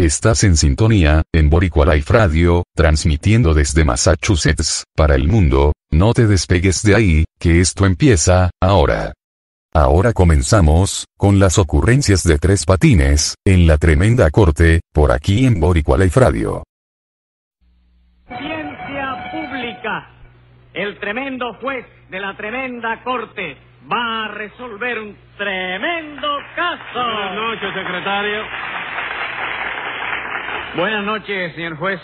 Estás en sintonía, en Boricua Life Radio, transmitiendo desde Massachusetts, para el mundo, no te despegues de ahí, que esto empieza, ahora. Ahora comenzamos, con las ocurrencias de Tres Patines, en la tremenda corte, por aquí en Boricua Life Radio. Audiencia pública. El tremendo juez de la tremenda corte va a resolver un tremendo caso. Buenas noches, secretario. Buenas noches, señor juez.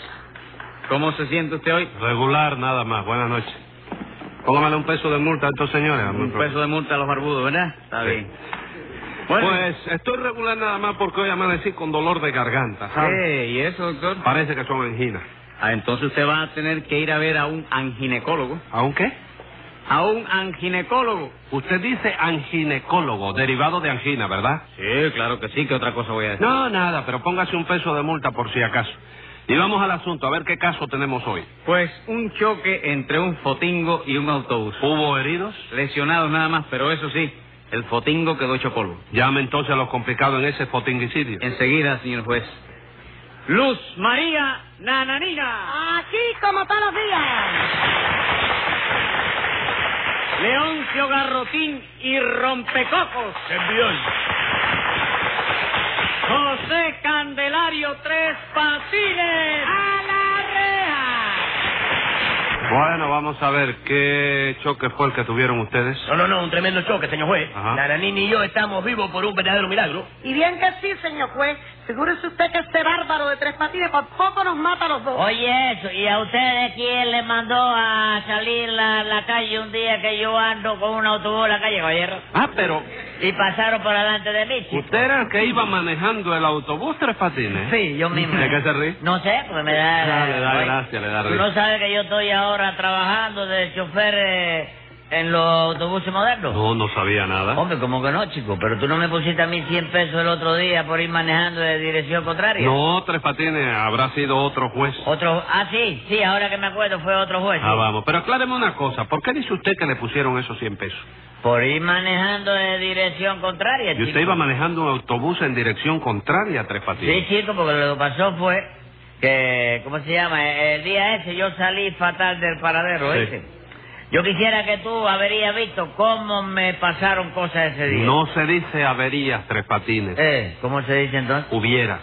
¿Cómo se siente usted hoy? Regular, nada más. Buenas noches. Póngamele un peso de multa a estos señores. Un peso de multa a los barbudos, ¿verdad? Está Sí. bien. Bueno, Pues estoy regular nada más porque hoy amanecí con dolor de garganta, ¿sabes? ¿qué? ¿Y eso, doctor? Parece que son anginas. Ah, entonces usted va a tener que ir a ver a un anginecólogo. ¿Aún qué? A un anginecólogo. Usted dice anginecólogo, derivado de angina, ¿verdad? Sí, claro que sí. ¿Qué otra cosa voy a decir? No, nada, pero póngase un peso de multa por si acaso. Y vamos al asunto, a ver qué caso tenemos hoy. Pues un choque entre un fotingo y un autobús. ¿Hubo heridos? Lesionados nada más, pero eso sí, el fotingo quedó hecho polvo. Llame entonces a los complicados en ese fotinguicidio. Enseguida, señor juez. Luz María Nananina. Aquí como todos los días. Leoncio Garrotín y Rompecocos. José Candelario Tres Patines. A la reja. Bueno, vamos a ver qué choque fue el que tuvieron ustedes. No, no, no, un tremendo choque, señor juez. Ajá. Nananini y yo estamos vivos por un verdadero milagro. Y bien que sí, señor juez. Figúrese usted que este bárbaro de tres patines por poco nos mata a los dos. Oye, eso, ¿y a ustedes quién le mandó a salir a la calle un día que yo ando con un autobús en la calle, caballero? Ah, pero Y pasaron por delante de mí, chico. usted era el que iba manejando el autobús Tres Patines. Sí, yo mismo. ¿De qué se ríe? No sé, pues me da... Ah, le da oye, gracia, le da Tú risa. no sabes que yo estoy ahora trabajando de chofer eh, en los autobuses modernos. No, no sabía nada. Hombre, como que no, chico, pero tú no me pusiste a mí 100 pesos el otro día por ir manejando de dirección contraria. No, Tres Patines, habrá sido otro juez. Otro, ah, sí, sí, ahora que me acuerdo fue otro juez. Ah, sí. vamos. Pero acláreme una cosa. ¿Por qué dice usted que le pusieron esos 100 pesos? Por ir manejando de dirección contraria, Y usted iba manejando un autobús en dirección contraria a Tres Sí, Patines. chico, porque lo que pasó fue que, ¿cómo se llama? El día ese yo salí fatal del paradero, Sí. ¿viste? Yo quisiera que tú habrías visto cómo me pasaron cosas ese día. No se dice averías, Tres Patines. Eh, ¿cómo se dice entonces? Hubieras.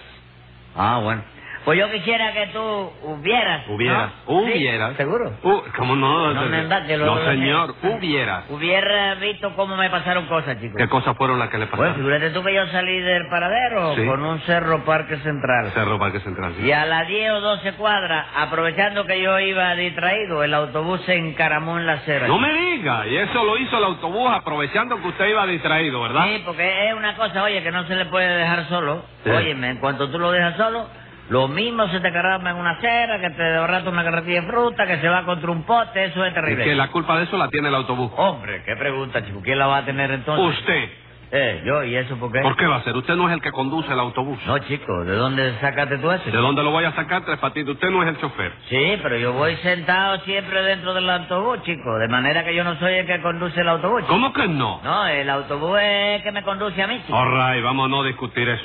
Ah, bueno. Pues yo quisiera que tú hubieras. Hubieras. ¿no? Hubieras. Sí, ¿Seguro? Uh, ¿Cómo no? No me lo- No, lo- señor. Hubieras. Hubiera visto cómo me pasaron cosas, chico. ¿Qué cosas fueron las que le Pues pasaron? figúrate tú que yo salí del paradero Sí. con un cerro parque central. Cerro Parque Central. sí. Y a las 10 o 12 cuadras, aprovechando que yo iba distraído, el autobús se encaramó en la acera. No me diga, y eso lo hizo el autobús aprovechando que usted iba distraído, ¿verdad? Sí, porque es una cosa, oye, que no se le puede dejar solo. Óyeme, en cuanto tú lo dejas solo, lo mismo se te caramba en una acera, que te derrata una carretilla de fruta, que se va contra un pote, eso es Y terrible. que la culpa de eso la tiene el autobús. Hombre, qué pregunta, chico, ¿quién la va a tener entonces? Usted. Eh, yo, ¿y eso por qué? ¿Por qué va a ser? Usted no es el que conduce el autobús. No, chico, ¿de dónde sacaste tú eso? ¿De dónde lo voy a sacar, Tres Patines? Usted no es el chofer. Sí, pero yo voy sentado siempre dentro del autobús, chico, de manera que yo no soy el que conduce el autobús. chico. ¿Cómo que no? No, el autobús es el que me conduce a mí, chico. All right, vamos a no discutir eso.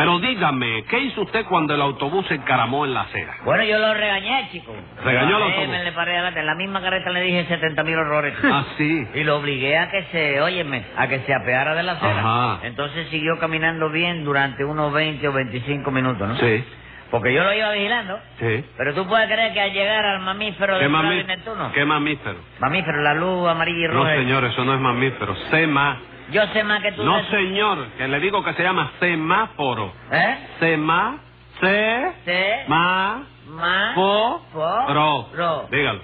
Pero dígame, ¿qué hizo usted cuando el autobús se encaramó en la acera? Bueno, yo lo regañé, chico. ¿Regañó al autobús? Me le paré adelante. En la misma carreta le dije 70 mil horrores. Ah, sí. Y lo obligué a que se, óyeme, a que se apeara de la acera. Ajá. Entonces siguió caminando bien durante unos 20 o 25 minutos, ¿no? Sí, Porque yo lo iba vigilando. sí. Pero tú puedes creer que al llegar al mamífero ¿Qué, de mamí- Neptuno... ¿Qué mamífero? Mamífero, la luz amarilla y No, roja. señor, eso no es mamífero. Sema. Yo sé más que tú. No, de señor, que le digo que se llama semáforo. ¿Eh? Sema, se, Se... ma, Ma... fo, fo- ro. ro. Dígalo,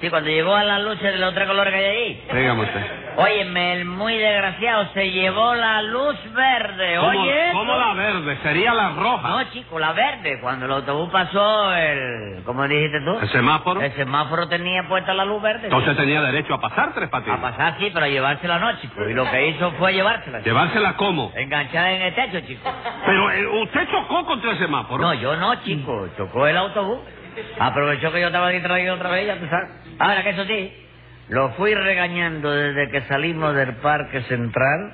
Sí, cuando llegó a las luces de los tres colores que hay ahí. dígame usted. Óyeme, el muy desgraciado se llevó la luz verde. ¿Cómo, Oye. cómo la verde? Sería la roja. No, chico, la verde. Cuando el autobús pasó, el... ¿Cómo dijiste tú? ¿El semáforo? El semáforo tenía puesta la luz verde. Entonces tenía derecho a pasar tres patines. A pasar, sí, pero a llevársela no, chico. Y lo que hizo fue llevársela. chico. ¿Llevársela cómo? Enganchada en el techo, chico. Pero eh, usted chocó contra el semáforo. No, yo no, chico. Chocó el autobús. Aprovechó que yo estaba distraído otra vez, ya tú sabes. Ahora que eso sí, lo fui regañando desde que salimos del Parque Central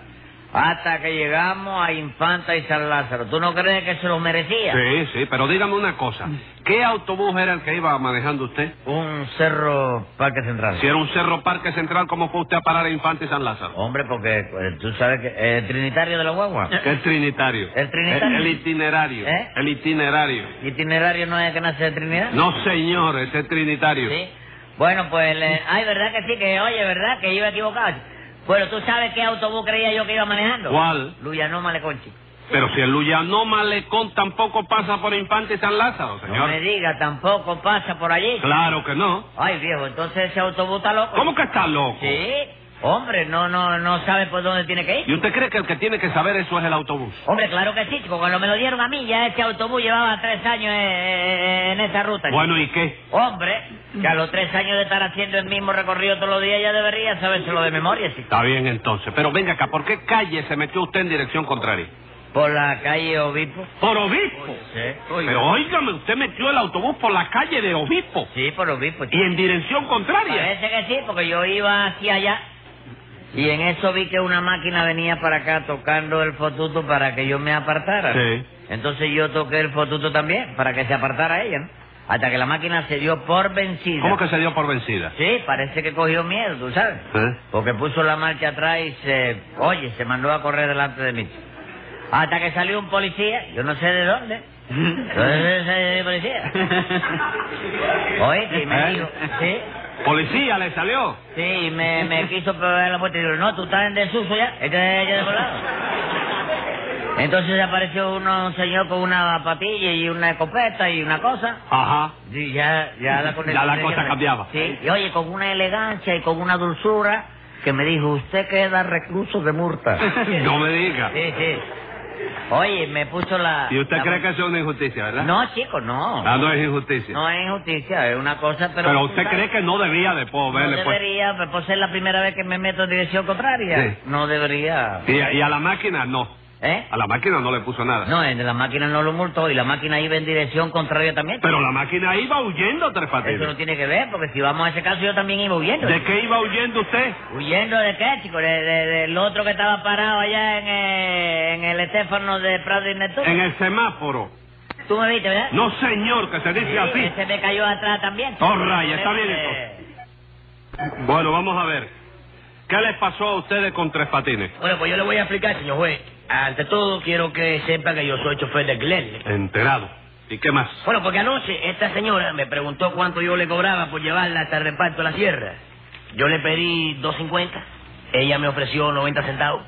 Hasta que llegamos a Infanta y San Lázaro. ¿Tú no crees que se lo merecía? Sí, sí, pero dígame una cosa. ¿Qué autobús era el que iba manejando usted? Un cerro Parque Central. Si era un Cerro Parque Central, ¿cómo fue usted a parar a Infante y San Lázaro? Hombre, porque pues, tú sabes que el Trinitario de la Guagua. ¿Qué es Trinitario? ¿El Trinitario? El, el itinerario. ¿Eh? El itinerario. ¿Itinerario no es que nace de Trinidad? No, señor, ese es Trinitario. Sí. Bueno, pues, le- ay, ¿verdad que sí? Que, oye, ¿verdad? Que iba equivocado. Bueno, ¿tú sabes qué autobús creía yo que iba manejando? ¿Cuál? Luyanó Maleconchi. Pero si el Luyano Malecón tampoco pasa por Infante y San Lázaro, No señor. me diga, tampoco pasa por allí. Claro que no. Ay, viejo, entonces ese autobús está loco. ¿Cómo que está loco? Sí. Hombre, no, no, no sabe por dónde tiene que ir. ¿Y usted cree que el que tiene que saber eso es el autobús? Hombre, claro que sí, chico. Cuando me lo dieron a mí, ya ese autobús llevaba tres años eh, eh, en esa ruta. chico. Bueno, ¿y qué? Hombre, que a los tres años de estar haciendo el mismo recorrido todos los días ya debería sabérselo de memoria, chico. Está bien entonces. Pero venga acá, ¿por qué calle se metió usted en dirección contraria? Por la calle Obispo. Por Obispo. Sí. Pero óigame, usted metió el autobús por la calle de Obispo. Sí, por Obispo, Y en dirección contraria. Parece que sí, porque yo iba hacia allá y en eso vi que una máquina venía para acá tocando el fotuto para que yo me apartara. Sí. Entonces yo toqué el fotuto también para que se apartara ella, ¿no? Hasta que la máquina se dio por vencida. ¿Cómo que se dio por vencida? Sí, parece que cogió miedo, tú sabes. ¿Eh? Porque puso la marcha atrás y se... Oye, se mandó a correr delante de mí. Hasta que salió un policía, yo no sé de dónde. ¿Dónde es el policía? Oye, y me ¿Eh? dijo... Sí, ¿Policía le salió? sí, y me, me quiso probar la puerta y digo, no, tú estás en desuso ya, este es ya de volado. Entonces apareció uno, un señor con una patilla y una escopeta y una cosa. Ajá. Sí, ya, ya la Ya la cosa cambiaba. Sí, y oye, con una elegancia y con una dulzura que me dijo, usted queda recluso de multa. no me diga. Sí, sí. Oye, me puso la... ¿Y usted la- cree que eso es una injusticia, verdad? No, chico, no. Ah, no es injusticia. No es injusticia, es una cosa, pero... Pero usted cree que no debía de No verle pues. debería, pues, por ser la primera vez que me meto en dirección contraria. Sí. No debería. Y, y a la máquina no. ¿Eh? A la máquina no le puso nada. No, en la máquina no lo multó y la máquina iba en dirección contraria también. Pero la máquina iba huyendo, Tres Eso no Patines. tiene que ver, porque si vamos a ese caso yo también iba huyendo. ¿De qué iba huyendo usted? ¿Huyendo de qué, chico? De- de- del otro que estaba parado allá en, eh, en el Estéfano de Prado y Neptuno. En el semáforo. Tú me viste, ¿verdad? No, señor, que se dice Sí, así. Ese me cayó atrás también. right, está bien Eh, Bueno, vamos a ver. ¿Qué les pasó a ustedes con Tres Patines? Bueno, pues yo le voy a explicar, señor juez. Ante todo, quiero que sepa que yo soy chofer de Glenn. Enterado. ¿Y qué más? Bueno, porque anoche esta señora me preguntó cuánto yo le cobraba por llevarla hasta el reparto de la sierra. Yo le pedí 2.50. Ella me ofreció 90 centavos.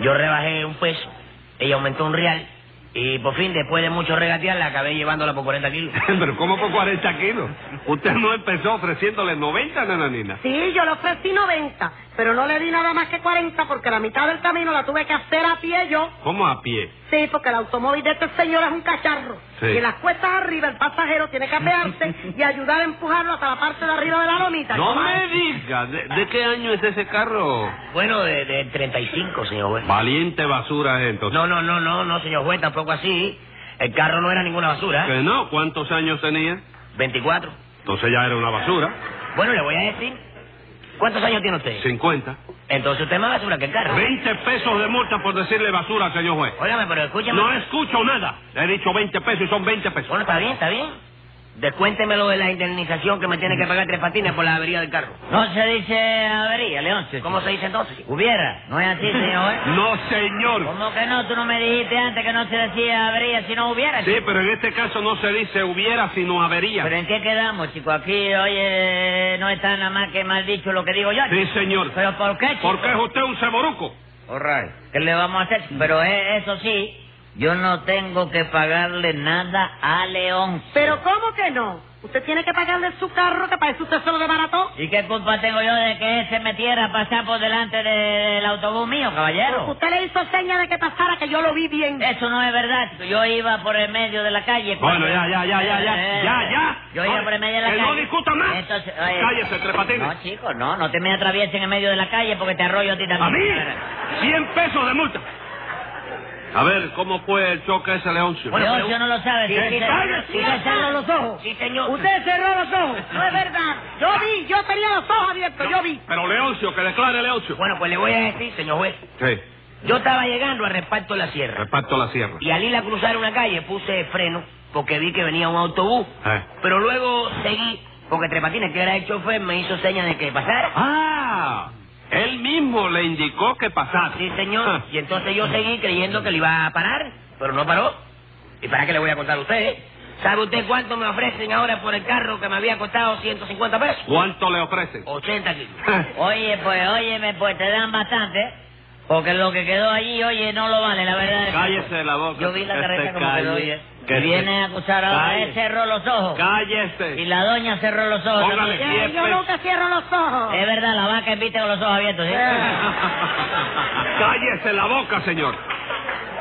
Yo rebajé un peso. Ella aumentó un real. Y por fin, después de mucho regatear, la acabé llevándola por 40 kilos. Pero ¿cómo por 40 kilos? Usted no empezó ofreciéndole 90, nananina. Sí, yo le ofrecí 90, pero no le di nada más que 40 porque la mitad del camino la tuve que hacer a pie yo. ¿Cómo a pie? Sí, porque el automóvil de este señor es un cacharro. Sí. Y en las cuestas arriba el pasajero tiene que apearse y ayudar a empujarlo hasta la parte de arriba de la lomita. No ¿Cómo me es? diga. ¿De, de qué año es ese carro? Bueno, de, de 35, señor juez. Valiente basura es, entonces. No, no, no, no, no, señor juez, tampoco así. El carro no era ninguna basura. Que no. ¿Cuántos años tenía? 24. Entonces ya era una basura. Bueno, le voy a decir. ¿Cuántos años tiene usted? 50. Entonces usted más basura que el carro. 20 pesos de multa por decirle basura, señor juez. Óigame, pero escúchame. No escucho nada. Le he dicho 20 pesos y son 20 pesos. Bueno, está bien, está bien. Descuéntemelo de la indemnización que me tiene que pagar Tres Patines por la avería del carro. No se dice avería, Leoncio. ¿Cómo se dice entonces? Hubiera, no es así, señor. ¿eh? No, señor. ¿Cómo que no? Tú no me dijiste antes que no se decía avería si no hubiera. Sí, chico? pero en este caso no se dice hubiera, sino avería. ¿Pero en qué quedamos, chico? Aquí, oye, no está nada más que mal dicho lo que digo yo. Sí, señor. ¿Pero por qué, chico? Porque es usted un ceboruco. All right. ¿Qué le vamos a hacer? Pero eh, eso sí, yo no tengo que pagarle nada a León. Pero ¿cómo que no? Usted tiene que pagarle su carro, que para eso usted se lo desbarató. ¿Y qué culpa tengo yo de que ese metiera a pasar por delante de- del autobús mío, caballero? Usted le hizo seña de que pasara, que yo lo vi bien. Eso no es verdad. Yo iba por el medio de la calle. Bueno, cuando- ya, ya, ya, ya, ya, Eh, ya, ya. Yo iba por el medio de la Que calle. no discuta más. Entonces, oye, Cállese, Tres Patines. No, chico, no, no te me atravieses en el medio de la calle porque te arroyo a ti también. ¿A mí? 100 pesos de multa. A ver, ¿cómo fue el choque ese, Leoncio? Bueno, Leoncio pero- no lo sabe. Sí, usted- sí, usted- cerró los ojos. Sí, señor. Usted cerró los ojos. No es verdad. Yo vi, yo tenía los ojos abiertos, yo vi. Pero Leoncio, que declare Leoncio. Bueno, pues le voy a decir, señor juez. Sí. Yo estaba llegando a reparto de la sierra. Reparto la sierra. Y al ir a cruzar una calle puse freno porque vi que venía un autobús. Eh. Pero luego seguí porque Tres Patines, que era el chofer, me hizo señas de que pasara. Ah, él mismo le indicó que pasara. Sí, señor. Y entonces yo seguí creyendo que le iba a parar, pero no paró. ¿Y para qué le voy a contar a usted? eh? ¿Sabe usted cuánto me ofrecen ahora por el carro que me había costado 150 pesos? ¿Cuánto le ofrecen? 80 kilos. Oye, pues, óyeme, pues te dan bastante, porque lo que quedó allí, oye, no lo vale, la verdad. Cállese la boca. Yo vi la que carreta se como calle, quedó, oye. Que Y viene a acusar a Cállese. él, cerró los ojos. Y Cállese. la doña cerró los ojos Póngale también. pie. Yo nunca cierro los ojos. Es verdad, la vaca viste con los ojos abiertos, ¿sí? Cállese la boca, señor.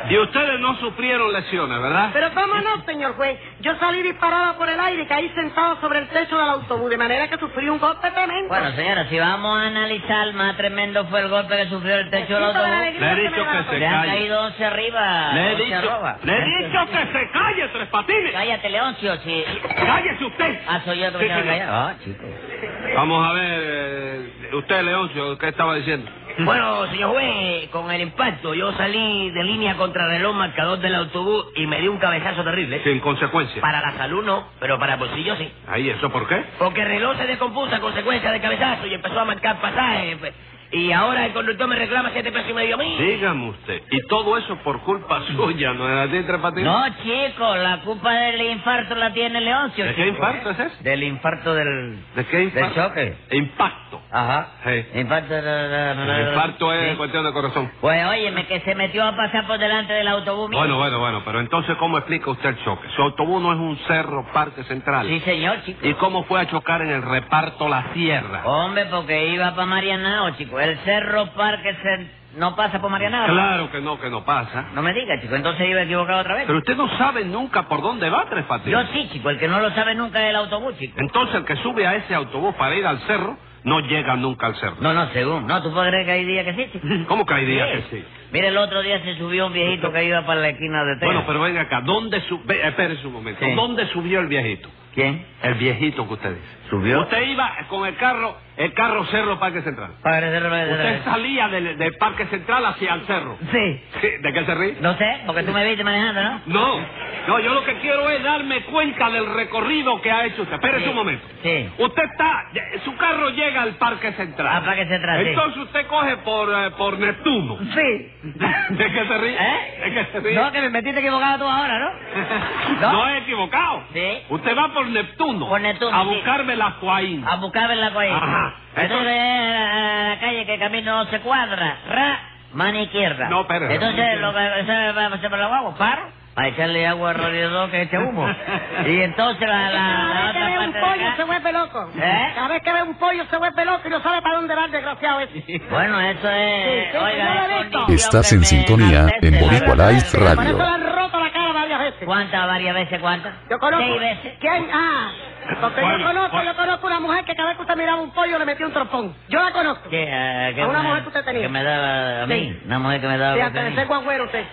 Y ustedes no sufrieron lesiones, ¿verdad? Pero cómo no, señor juez. Yo salí disparada por el aire y caí sentado sobre el techo del autobús, de manera que sufrí un golpe tremendo. Bueno, señora, si vamos a analizar, más tremendo fue el golpe que sufrió el techo del autobús. Le he que dicho que da. se Le han calle. caído 11 arriba, Le he 11 dicho, arroba. le he dicho que se calle, Tres Patines. Cállate, Leoncio, si... Cállese usted. Ah, soy yo que Sí, me que callar. Ah, chico. Vamos a ver, eh, usted, Leoncio, ¿qué estaba diciendo? Bueno, señor juez, con el impacto yo salí de línea contra el reloj marcador del autobús y me di un cabezazo terrible. Sin consecuencia. Para la salud no, pero para el bolsillo sí. Ahí, ¿eso por qué? Porque el reloj se descompuso a consecuencia del cabezazo y empezó a marcar pasajes. Y ahora el conductor me reclama siete pesos y medio a mí. Dígame usted. Y todo eso por culpa suya, ¿no es así, Tres Patines? No, chico, la culpa del infarto la tiene Leoncio, ¿De qué chico. infarto es ese? Del infarto del... ¿De qué infarto? Del choque. Impacto. Ajá. Sí. Infarto. El infarto es Sí. cuestión de corazón. Pues óyeme, que se metió a pasar por delante del autobús mío. Bueno, bueno, bueno, pero entonces, ¿cómo explica usted el choque? Su autobús no es un cerro parque central. Sí, señor, chico. ¿Y cómo fue a chocar en el reparto La Sierra? Hombre, porque iba para Marianao, chico. El Cerro Parque se... no pasa por Marianao. Claro que no, que no pasa. No me diga, chico. Entonces iba equivocado otra vez. Pero usted no sabe nunca por dónde va Tres Yo Patines. sí, chico. El que no lo sabe nunca es el autobús, chico. Entonces, el que sube a ese autobús para ir al cerro, no llega nunca al cerro. No, no, según. No, tú puedes creer que hay días que sí, chico. ¿Cómo que hay días que sí? Mire, el otro día se subió un viejito que iba para la esquina de Texas. Bueno, pero venga acá, ¿dónde subió? Espérese un momento. Sí. ¿Dónde subió el viejito? ¿Quién? El viejito que usted dice. ¿Subió? Usted iba con el carro, el carro Cerro Parque Central. Cerro Parque Usted salía del, del Parque Central hacia el cerro. Sí. Sí, ¿De qué se ríe? No sé, porque tú me viste manejando, ¿no? No, no, yo lo que quiero es darme cuenta del recorrido que ha hecho usted. Espérese Sí. un momento. Sí. Usted está, su carro llega al Parque Central. Al Parque Central, sí. Entonces usted coge por, eh, por Neptuno. Sí. ¿De qué se ríe? ¿Eh? ¿De qué se ríe? No, que me metiste equivocado tú ahora, ¿no? no. ¿No? he equivocado. Sí. Usted va por Neptuno. Por Neptuno, A sí. La Coaín. A buscar en la coaína. Ajá. Entonces, a la calle que camino se cuadra. Ra, mano izquierda. No, espérate. Entonces, lo que se me, se me lo hago, paro, para echarle agua al radiador que eche humo. y entonces la, la, la Cada vez que ve un pollo se vuelve loco. ¿Eh? Cada vez que ve un pollo se vuelve loco y no sabe para dónde va el desgraciado ese. Bueno, eso es... Sí, sí, oiga, he es Estás en sintonía en la Boricua verdad. Life Por eso Radio. le han roto la varias veces. ¿Cuántas, varias veces, cuántas? Yo conozco. Seis veces. ¿Quién? Ah, porque yo conozco, yo conozco una mujer que cada vez que usted miraba un pollo le metía un trompón. Yo la conozco. ¿Qué, eh, qué A una mujer mujer que usted tenía. Que me daba a mí. Sí. Una mujer que me daba Sí, a mí. ser guagüero usted.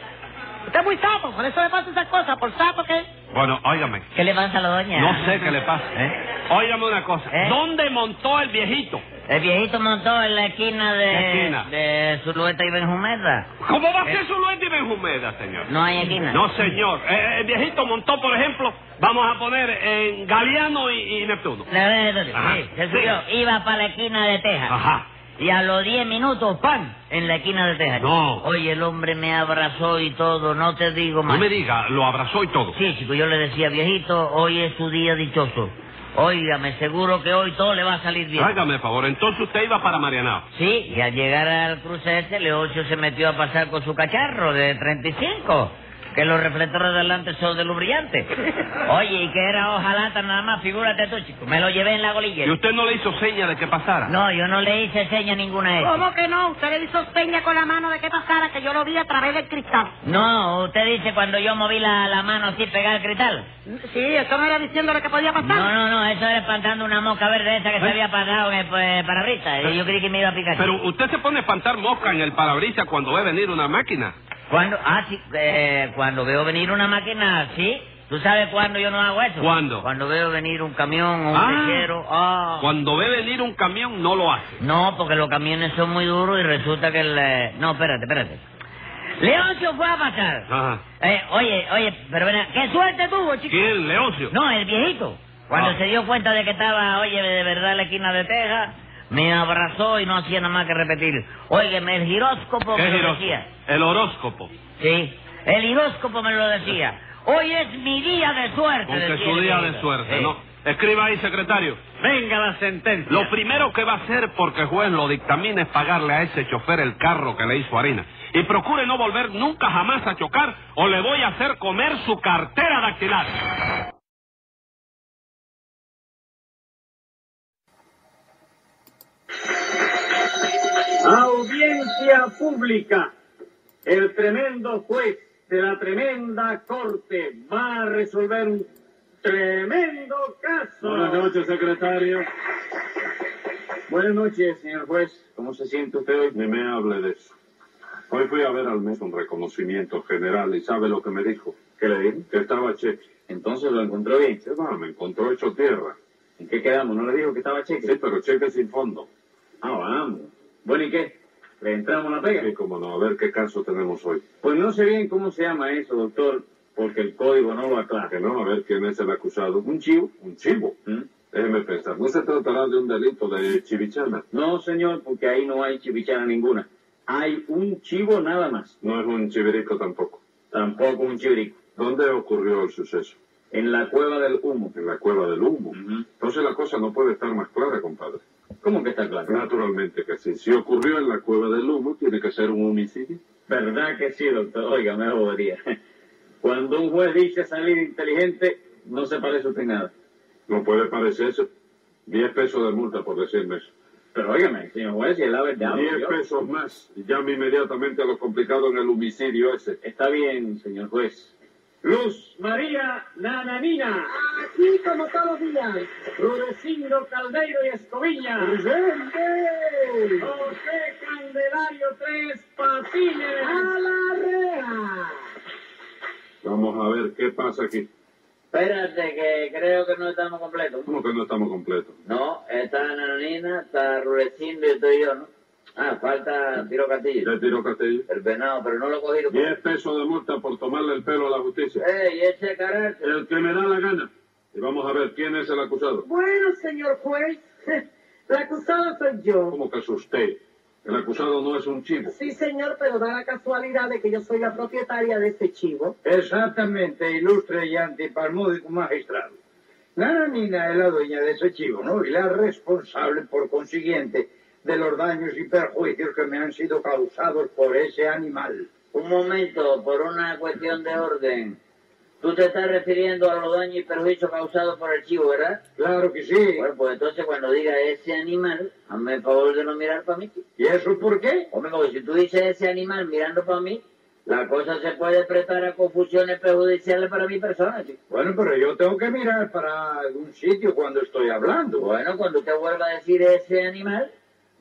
Usted es muy sapo, por eso le pasa esas cosas, por sapo que... Bueno, óigame. ¿Qué le pasa a la doña? No sé qué le pasa. ¿Eh? Óigame una cosa. ¿Eh? ¿Dónde montó el viejito? El viejito montó en la esquina de... ¿Qué esquina? De Zulueta y Benjumeda. ¿Cómo va a ser su Luis y Benjumeda, señor? No hay esquina. No, señor. Eh, el viejito montó, por ejemplo, vamos a poner en Galeano y, y Neptuno. La verdad, Ajá. sí, se subió. Iba para la esquina de Texas. Ajá. Y a los 10 minutos, ¡pam! En la esquina de Texas. No. Oye, el hombre me abrazó y todo, no te digo No más. me diga, lo abrazó y todo. Sí, chico, yo le decía, viejito, hoy es su día dichoso. Óigame, seguro que hoy todo le va a salir bien. Hágame favor, entonces usted iba para Marianao. Sí, y al llegar al cruce ese, Leocio se metió a pasar con su cacharro de 35. Que los reflectores de delante son de luz brillante. Oye, y que era hojalata nada más, figúrate tú, chico. Me lo llevé en la golilla. ¿Y usted no le hizo seña de que pasara? No, yo no le hice seña ninguna de esas. ¿Cómo que no? Usted le hizo seña con la mano de que pasara, que yo lo vi a través del cristal. No, usted dice cuando yo moví la, la mano así pegada al cristal. Sí, eso no era diciéndole que podía pasar. No, no, no, eso era espantando una mosca verde esa que se había pasado en el pues, parabrisas. Y yo creí que me iba a picar. Pero usted se pone a espantar mosca en el parabrisas cuando ve venir una máquina. Cuando, ah, sí, eh, cuando veo venir una máquina, sí. ¿Tú sabes cuándo yo no hago eso? ¿Cuándo? Cuando veo venir un camión o un Ah. lechero. Ah. Cuando ve venir un camión, no lo hace. No, porque los camiones son muy duros y resulta que el... eh, No, espérate, espérate. Leoncio fue a pasar. Ajá. Eh, oye, oye, pero ven, ¿qué suerte tuvo, chico? ¿Quién? ¿Leoncio? No, el viejito. Cuando Ah. se dio cuenta de que estaba, oye, de verdad en la esquina de Texas, me abrazó y no hacía nada más que repetir. Óigame, el giróscopo ¿Qué me lo decía. El horóscopo. Sí, el giróscopo me lo decía. Hoy es mi día de suerte. Con que su día de suerte, Sí. ¿no? Escriba ahí, secretario. Venga la sentencia. Lo primero que va a hacer, porque el juez lo dictamina, es pagarle a ese chofer el carro que le hizo harina. Y procure no volver nunca jamás a chocar o le voy a hacer comer su cartera dactilar. Audiencia pública. El tremendo juez de la tremenda corte va a resolver un tremendo caso. Buenas noches, secretario. Buenas noches, señor juez. ¿Cómo se siente usted hoy? Ni me hable de eso. Hoy fui a ver al mes un reconocimiento general y ¿sabe lo que me dijo? ¿Qué le dijo? Que estaba cheque. Entonces lo encontró bien. ¿Qué va? Me encontró hecho tierra. ¿En qué quedamos? ¿No le dijo que estaba cheque? Sí, pero cheque sin fondo. Ah, vamos. Bueno, ¿y qué? ¿Le entramos la pega? Sí, como no. A ver qué caso tenemos hoy. Pues no sé bien cómo se llama eso, doctor, porque el código no lo aclara. Que no, a ver quién es el acusado. ¿Un chivo? Un chivo. ¿Mm? Déjeme pensar. ¿No se tratará de un delito de chivichana? No, señor, porque ahí no hay chivichana ninguna. Hay un chivo nada más. No es un chivirico tampoco. Tampoco un chivirico. ¿Dónde ocurrió el suceso? En la cueva del humo. En la cueva del humo. Entonces la cosa no puede estar más clara, compadre. ¿Cómo que está claro? Naturalmente que sí. Si ocurrió en la cueva del humo, tiene que ser un homicidio. ¿Verdad que sí, doctor? Oiga, me jodería. Cuando un juez dice salir inteligente, no se parece a usted nada. No puede parecerse. Diez pesos de multa por decirme eso. Pero óigame, señor juez, si es la verdad. Diez pesos más. Llame inmediatamente a lo complicado en el homicidio ese. Está bien, señor juez. Luz María Nananina. Aquí como todos los días. Rudecindo Caldeiro y Escoviña. ¡Presente! José Candelario Tres Patines. ¡A la rea! Vamos a ver qué pasa aquí. Espérate, que creo que no estamos completos. ¿Cómo que no estamos completos? No, está Nananina, está Rulecindo y estoy yo, ¿no? Ah, falta Tiro Castillo. ¿Le tiró Castillo? El venado, pero no lo he cogido. Diez pesos de multa por tomarle el pelo a la justicia. ¡Ey, ese carácter! El que me da la gana. Y vamos a ver quién es el acusado. Bueno, señor juez, la acusada soy yo. ¿Cómo que es usted? El acusado no es un chivo. Sí, señor, pero da la casualidad de que yo soy la propietaria de este chivo. Exactamente, ilustre y antipalmúdico magistrado. Nananina es la dueña de ese chivo, ¿no? Y la responsable, por consiguiente, de los daños y perjuicios que me han sido causados por ese animal. Un momento, por una cuestión de orden. Tú te estás refiriendo a los daños y perjuicios causados por el chivo, ¿verdad? Claro que sí. Bueno, pues entonces cuando diga ese animal, hazme el favor de no mirar para mí. ¿Y eso por qué? Hombre, porque si tú dices ese animal mirando para mí, la cosa se puede prestar a confusiones perjudiciales para mi persona, chico. Bueno, pero yo tengo que mirar para algún sitio cuando estoy hablando. Bueno, cuando usted vuelva a decir ese animal,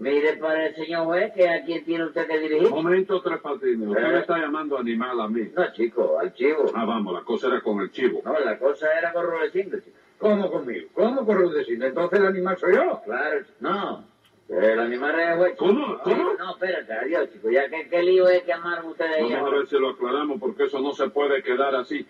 mire para el señor juez que a quién tiene usted que dirigir. Momento, Tres Patines. Usted Eh. me está llamando animal a mí. No, chico, al chivo. Ah, vamos, la cosa era con el chivo. No, la cosa era con Rudecindo, chico. ¿Cómo conmigo? ¿Cómo con Rudecindo? Entonces el animal soy yo. Claro, no. El animal es el juez. chico. ¿Cómo? ¿Cómo? No, espérate, adiós, chico. Ya que qué lío es que amaron ustedes. Vamos a ver si lo aclaramos porque eso no se puede quedar así.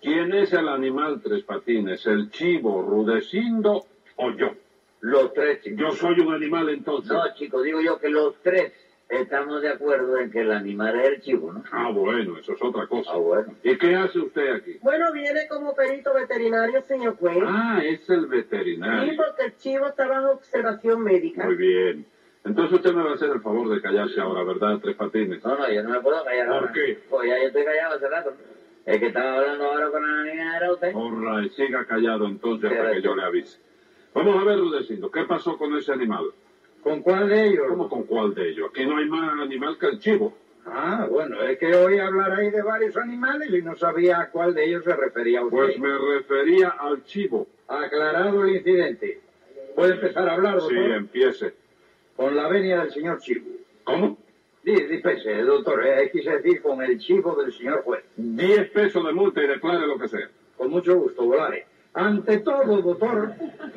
¿Quién es el animal Tres Patines? ¿El chivo, Rudecindo o yo? Los tres, chicos. Yo soy un animal entonces. No, chico, digo yo que los tres estamos de acuerdo en que el animal es el chivo, ¿no? Ah, bueno, eso es otra cosa. Ah, bueno. ¿Y qué hace usted aquí? Bueno, viene como perito veterinario, señor juez. Ah, es el Sí, veterinario. porque el chivo está bajo observación médica. Muy bien. Entonces usted me va a hacer el favor de callarse ahora, ¿verdad, Tres Patines? No, no, yo no me puedo callar ¿Por ahora. qué? Pues ya yo estoy callado hace rato. El que estaba hablando ahora con la niña era usted. All right, siga callado entonces hasta que yo le avise. Vamos a ver, Rudecindo, ¿qué pasó con ese animal? ¿Con cuál de ellos? ¿Cómo con cuál de ellos? Aquí no hay más animal que el chivo. Ah, bueno, es que oí hablar ahí de varios animales y no sabía a cuál de ellos se refería usted. Pues me refería al chivo. Aclarado el incidente. ¿Puede empezar a hablar, Sí, doctor? empiece. Con la venia del señor Chivo. ¿Cómo? Di- Dispense, doctor, eh, quise decir con el chivo del señor juez. Diez pesos de multa y declare lo que sea. Con mucho gusto, Volare. Ante todo, doctor,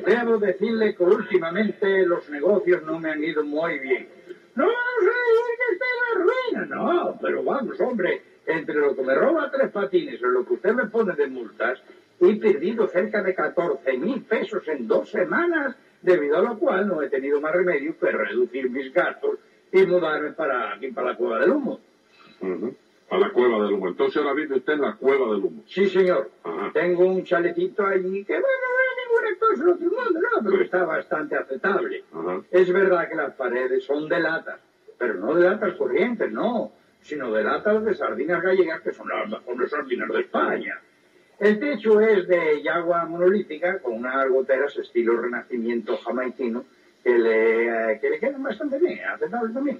debo decirle que últimamente los negocios no me han ido muy bien. No vamos a decir que esté en la ruina, no, pero vamos, hombre, entre lo que me roba tres patines o lo que usted me pone de multas, he perdido cerca de 14 mil pesos en dos semanas, debido a lo cual no he tenido más remedio que reducir mis gastos y mudarme para aquí, para la Cueva del Humo. Ujú. A la cueva del humo. Entonces ahora vive usted en la cueva del humo. Sí, señor. Ajá. Tengo un chalecito allí que, bueno, no es ninguna cosa del otro mundo, no, pero Sí. está bastante aceptable. Ajá. Es verdad que las paredes son de latas, pero no de latas corrientes, no, sino de latas de sardinas gallegas, que son las mejores sardinas de España. El techo es de yagua monolítica, con unas goteras estilo renacimiento jamaiquino, que le, eh, que le quedan bastante bien, aceptable también.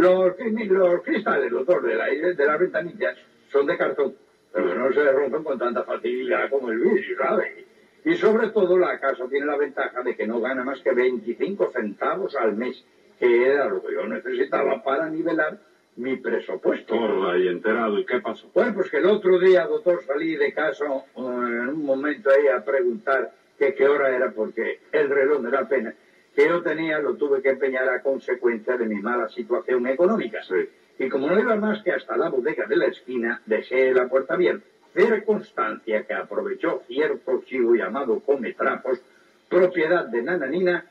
Los, los cristales, doctor, de, la, de las ventanillas son de cartón, pero no se rompen con tanta facilidad como el vidrio, ¿sabe? Y sobre todo la casa tiene la ventaja de que no gana más que 25 centavos al mes, que era lo que yo necesitaba para nivelar mi presupuesto. Por ahí enterado. ¿Y qué pasó? Bueno, pues que el otro día, doctor, salí de casa eh, en un momento ahí a preguntar que qué hora era, porque el reloj de la pena que yo tenía lo tuve que empeñar a consecuencia de mi mala situación económica. Sí. Y como no iba más que hasta la bodega de la esquina, dejé la puerta abierta. Circunstancia que aprovechó cierto chivo llamado Cometrapos, propiedad de Nananina,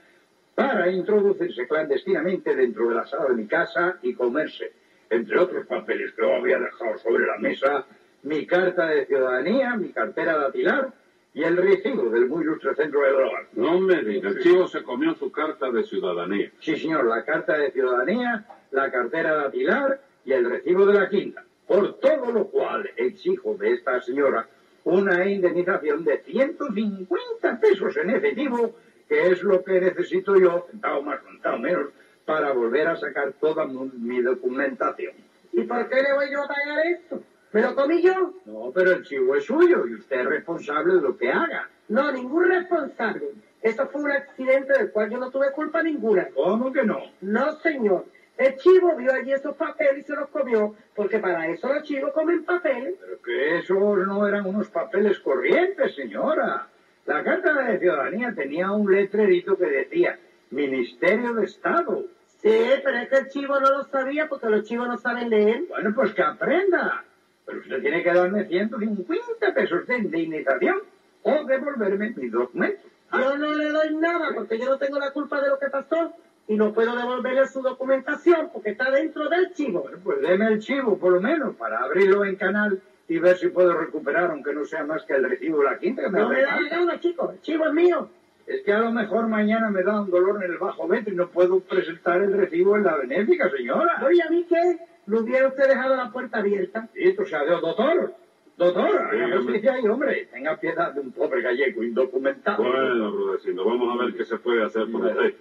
para introducirse clandestinamente dentro de la sala de mi casa y comerse, entre otros papeles que yo había dejado sobre la mesa, mi carta de ciudadanía, mi cartera de atilar y el recibo del muy ilustre centro de drogas. No me diga. El chivo se comió su carta de ciudadanía. Sí, señor, la carta de ciudadanía, la cartera de atilar y el recibo de la quinta. Por todo lo cual exijo de esta señora una indemnización de 150 pesos en efectivo, que es lo que necesito yo, centavo más, centavo menos, para volver a sacar toda mi documentación. ¿Y por qué le voy yo a pagar esto? ¿Me lo comí yo? No, pero el chivo es suyo y usted es responsable de lo que haga. No, ningún responsable. Eso fue un accidente del cual yo no tuve culpa ninguna. ¿Cómo que no? No, señor. El chivo vio allí esos papeles y se los comió, porque para eso los chivos comen papeles. Pero que esos no eran unos papeles corrientes, señora. La carta de ciudadanía tenía un letrerito que decía Ministerio de Estado. Sí, pero es que el chivo no lo sabía porque los chivos no saben leer. Bueno, pues que aprenda. Pero usted tiene que darme 150 pesos de indemnización o devolverme mis documentos. Yo no le doy nada porque yo no tengo la culpa de lo que pasó y no puedo devolverle su documentación porque está dentro del chivo. Bueno, pues deme el chivo, por lo menos, para abrirlo en canal y ver si puedo recuperar, aunque no sea más que el recibo de la quinta que me No me da la gana, chico. El chivo es mío. Es que a lo mejor mañana me da un dolor en el bajo ventre y no puedo presentar el recibo en la benéfica, señora. Oye, ¿a mí qué? ¿No hubiera usted dejado la puerta abierta? Sí, o sea, Dios, doctor. Doctor, justicia ahí, hombre. Tenga piedad de un pobre gallego indocumentado. Bueno, Rudecindo, vamos a ver qué se puede hacer por usted.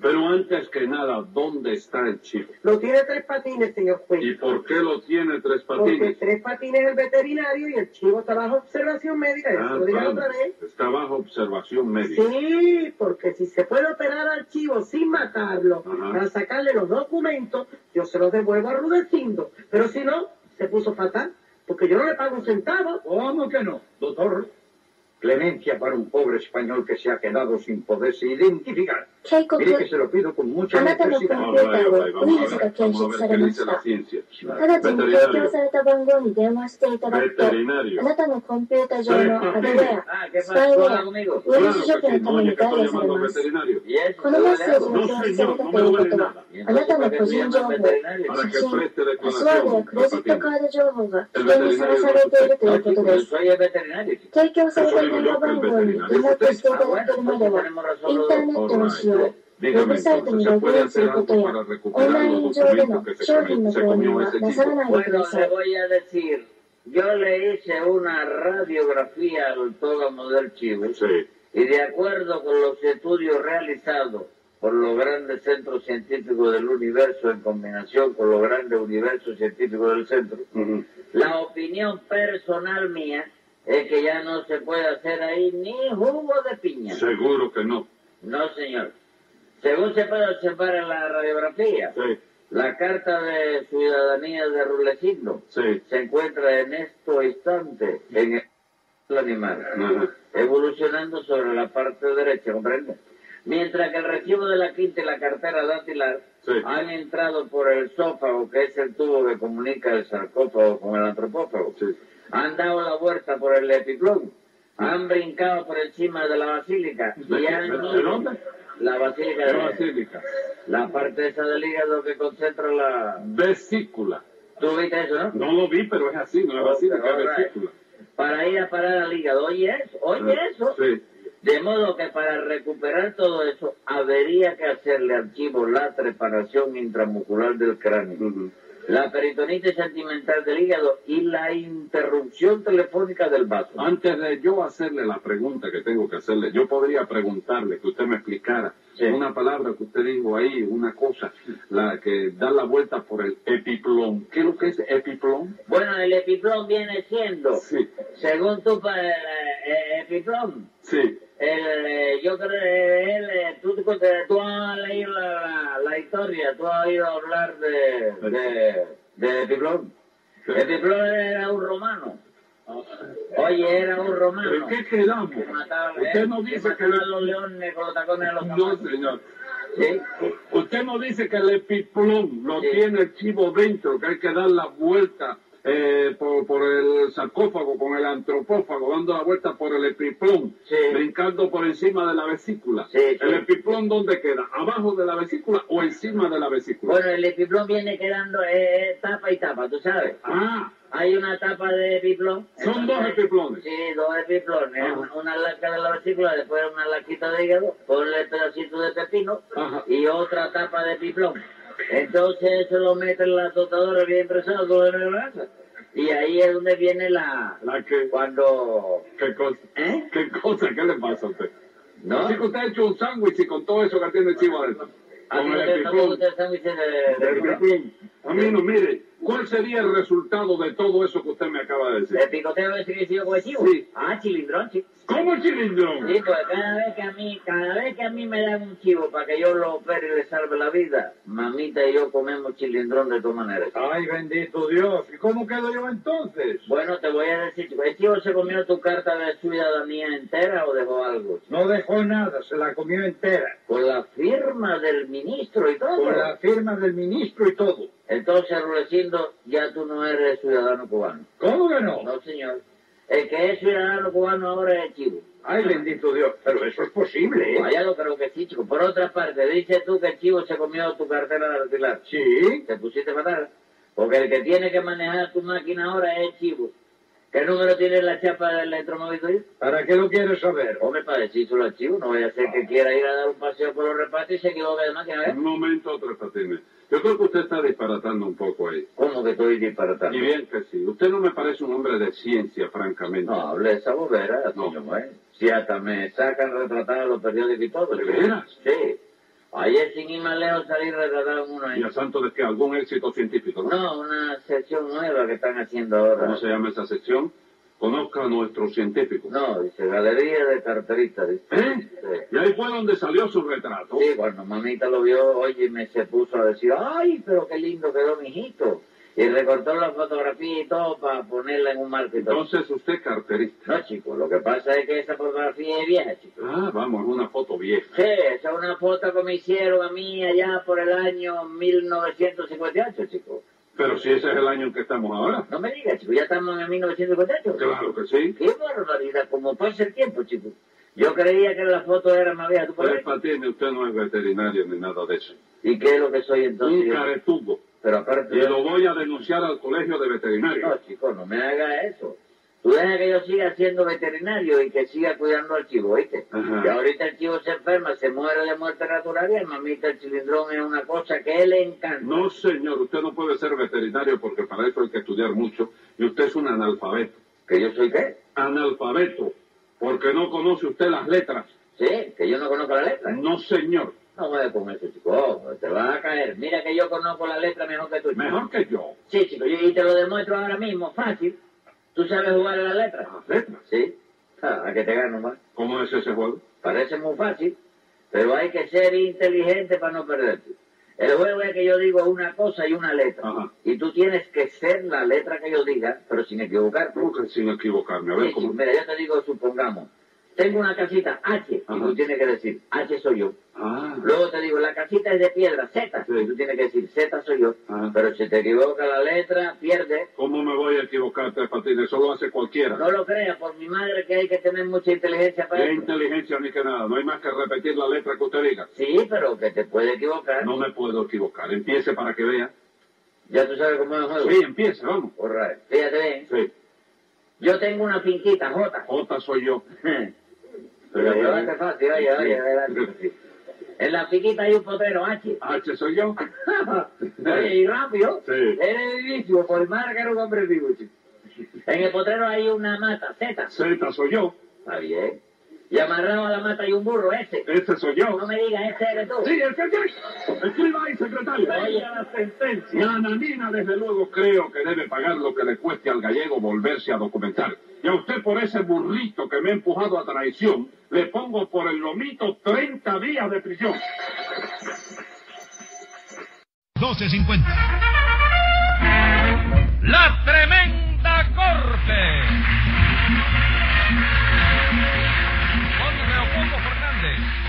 Pero antes que nada, ¿dónde está el chivo? Lo tiene tres patines, señor juez. ¿Y por qué lo tiene tres Porque patines? tres patines es el veterinario y el chivo está bajo observación médica. Ya Ah, lo caramba. otra vez. Está bajo observación médica. Sí, porque si se puede operar al chivo sin matarlo, Ajá. para sacarle los documentos, yo se los devuelvo a Rudecindo. Pero si no, se puso fatal, porque yo no le pago un centavo. ¿Cómo que no, doctor? clemencia para un pobre español que se ha quedado sin poderse identificar. Keiko, Mire que se lo pido con の検ッセージした。た、されたということは、あなたのコンピュータ上のアドレア、スパイウェア、ウェルシュ局のために代理され。ているということです。提供された digo yo que el veterinario está bueno, Dígame, le voy a decir, yo le hice una radiografía al tógamo del chivo sí. y de acuerdo con los estudios realizados por los grandes centros científicos del universo en combinación con los grandes universos científicos del centro, uh -huh. la opinión personal mía es que ya no se puede hacer ahí ni jugo de piña. Seguro que no. No, señor. Según se puede observar en la radiografía, Sí, la carta de ciudadanía de Rulecindo sí. se encuentra en este instante en el animal, Ajá. evolucionando sobre la parte derecha, ¿comprende? Mientras que el recibo de la quinta y la cartera dactilar Sí. han entrado por el esófago, que es el tubo que comunica el sarcófago con el antropófago. Han dado la vuelta por el epiplón. Han brincado por encima de la basílica. ¿De Y han ¿De dónde? La basílica ¿Qué de basílica? La parte esa del hígado que concentra la... Vesícula. ¿Tú viste eso, no? No lo vi, pero es así, no es Ok, basílica, es right. vesícula. Para ir a parar al hígado. Oye eso, oye eso. Sí. De modo que para recuperar todo eso, habría que hacerle al chivo la trepanación intramuscular del cráneo. La peritonitis sentimental del hígado y la interrupción telefónica del vaso. Antes de yo hacerle la pregunta que tengo que hacerle, yo podría preguntarle que usted me explicara Sí. una palabra que usted dijo ahí, una cosa, la que da la vuelta por el epiplón. ¿Qué es lo que es epiplón? Bueno, el epiplón viene siendo, Sí, según tu eh, eh, epiplón, sí. eh, yo creo que él, eh, tú, tú, has leído la, la, la historia, tú has oído hablar de, de, de epiplón. Sí. Epiplón era un romano. Oye, era un romano. ¿En qué quedamos? que mataba, Usted no que dice que... a los leones con los tacones de los No, señor. Sí. Usted no dice que el epiplón lo Sí. tiene el chivo dentro, que hay que dar la vuelta eh, por, por el sarcófago con el antropófago, dando la vuelta por el epiplón, Sí. brincando por encima de la vesícula. Sí, sí. ¿El epiplón dónde queda? ¿Abajo de la vesícula o encima de la vesícula? Bueno, el epiplón viene quedando eh, eh, tapa y tapa, tú sabes. Ah, Hay una tapa de epiplón. son dos epiplones. Sí, dos epiplones. Ajá. Una, una laca de la vesícula, después una laquita de hígado, ponle pedacito de pepino Ajá. y otra tapa de epiplón. Entonces eso lo mete en la tostadora bien todo en la grasa. Y ahí es donde viene la... La que... Cuando... ¿Qué cosa? ¿Eh? ¿Qué cosa? ¿Qué le pasa a usted? ¿No? Así que usted ha hecho un sándwich y con todo eso que tiene el chivo adentro. ¿A ti Con no el de, de epiplón. A mí no, mire, ¿cuál sería el resultado de todo eso que usted me acaba de decir? ¿El picoteo ese que el chivo? Sí. Ah, chilindrón, chico. ¿Cómo cilindrón? Sí, pues cada vez que a mí, cada vez que a mí me dan un chivo para que yo lo opere y le salve la vida, mamita y yo comemos chilindrón de todas maneras. Ay, bendito Dios. ¿Y cómo quedo yo entonces? Bueno, te voy a decir, ¿el chivo se comió tu carta de ciudadanía entera o dejó algo? No dejó nada, se la comió entera. Con la firma del ministro y todo. Con la firma del ministro y todo. Entonces, Rulecindo, ya tú no eres ciudadano cubano. ¿Cómo que no? No, señor. El que es ciudadano cubano ahora es el chivo. Ay, bendito Dios. Pero eso es posible, ¿eh? Vaya, yo creo que sí, chico. Por otra parte, dices tú que el chivo se comió tu cartera de alquilar. Sí. Te pusiste fatal. Porque el que tiene que manejar tu máquina ahora es el chivo. ¿Qué número tiene la chapa del electromóvil tuyo? ¿Para qué lo quieres saber? Hombre, para decírselo al chivo. No vaya a ser que quiera ir a dar un paseo por los repartos y se equivoque de máquina. ¿eh? Un momento, Tres Patines. Yo creo que usted está disparatando un poco ahí. ¿Cómo que estoy disparatando? Y bien que sí. Usted no me parece un hombre de ciencia, francamente. No, hable esa bobera, No. señor. Si hasta me sacan retratados los periódicos y todo. ¿De veras? Sí. Ayer sin ir más lejos salí retratado uno ahí. ¿Y a santo de que algún éxito científico? ¿no? No, una sección nueva que están haciendo ahora. ¿Cómo se llama esa sección? Conozca a nuestros científicos. No, dice Galería de Carteristas. Dice. ¿Eh? Y ahí fue donde salió su retrato. Sí, cuando mamita lo vio, oye, me se puso a decir, ay, pero qué lindo quedó mi hijito. Y recortó la fotografía y todo para ponerla en un marco. Entonces usted carterista. No, chico, lo que pasa es que esa fotografía es vieja, chico. Ah, vamos, es una foto vieja. Sí, esa es una foto que me hicieron a mí allá por el año 1958, chico. Pero si ese es el año en que estamos ahora. No me digas, chico, ya estamos en el 1958. Claro que sí. Qué barbaridad, como pasa el tiempo, chico. Yo creía que la foto era más vieja, ¿tú Tres? Patines, usted no es veterinario ni nada de eso. ¿Y qué es lo que soy entonces? Un yo? caretudo. Pero aparte... Y lo voy a denunciar al colegio de veterinarios. No, chico, no me haga eso. Tú deja que yo siga siendo veterinario y que siga cuidando al chivo, ¿oíste? Ajá. Y ahorita el chivo se enferma, se muere de muerte natural y el mamita el cilindrón es una cosa que él le encanta. No, señor, usted no puede ser veterinario porque para eso hay que estudiar mucho. Y usted es un analfabeto. ¿Que yo soy qué? Analfabeto. Porque no conoce usted las letras. Sí, que yo no conozco la letra. No, señor. No vaya con eso, chico. Oh, te vas a caer. Mira que yo conozco la letra mejor que tú. chico. Mejor que yo. Sí, chico, y te lo demuestro ahora mismo, fácil. ¿Tú sabes jugar a la letra? Las letras. Sí. Ah, a que te gano más. ¿Cómo es ese juego? Parece muy fácil, pero hay que ser inteligente para no perderte. El juego es que yo digo una cosa y una letra. Ajá. Y tú tienes que ser la letra que yo diga, pero sin equivocarte. ¿Cómo que sin equivocarme? A ver Sí, cómo. mira, yo te digo, supongamos, tengo una casita H, y tú tienes que decir, H soy yo. Ah, Luego te digo, la casita es de piedra, Z, Sí. y tú tienes que decir, Z soy yo. Ajá. Pero si te equivoca la letra, pierde. ¿cómo me voy a equivocar, Tres Patines? Eso lo hace cualquiera. No lo creas, por mi madre que hay que tener mucha inteligencia para Qué inteligencia ni que nada. No hay más que repetir la letra que usted diga. Sí, pero que te puede equivocar. No me puedo equivocar. Empiece para que vea. Ya tú sabes cómo es el juego. Sí, empiece, vamos. All right. Fíjate bien. Sí. Yo tengo una finquita, J. J soy yo. Pero pruébate fácil, oye, oye, adelante. En la finquita hay un potrero H. H soy yo. Oye, y rápido. Sí. Eres vivísimo, por más que era un hombre vivo. En el potrero hay una mata, Z. Z soy yo. Está bien. Y amarrado a la mata hay un burro, S. Ese soy yo. No me digas, ese eres tú. Sí, el que yo. Escriba ahí, secretario. Oye. la sentencia. Nananina, desde luego, creo que debe pagar lo que le cueste al gallego volverse a documentar. Y a usted por ese burrito que me ha empujado a traición, le pongo por el lomito 30 días de prisión. 12.50. La tremenda corte.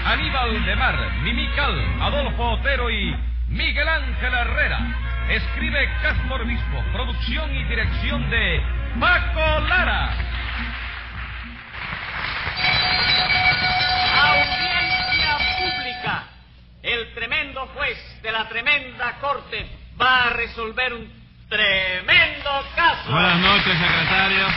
Aníbal de Mar, Mimical, Adolfo Otero y Miguel Ángel Herrera. Escribe Castro Obispo, producción y dirección de Paco Lara. Audiencia pública. El tremendo juez de la tremenda corte va a resolver un tremendo caso. Buenas noches, secretario.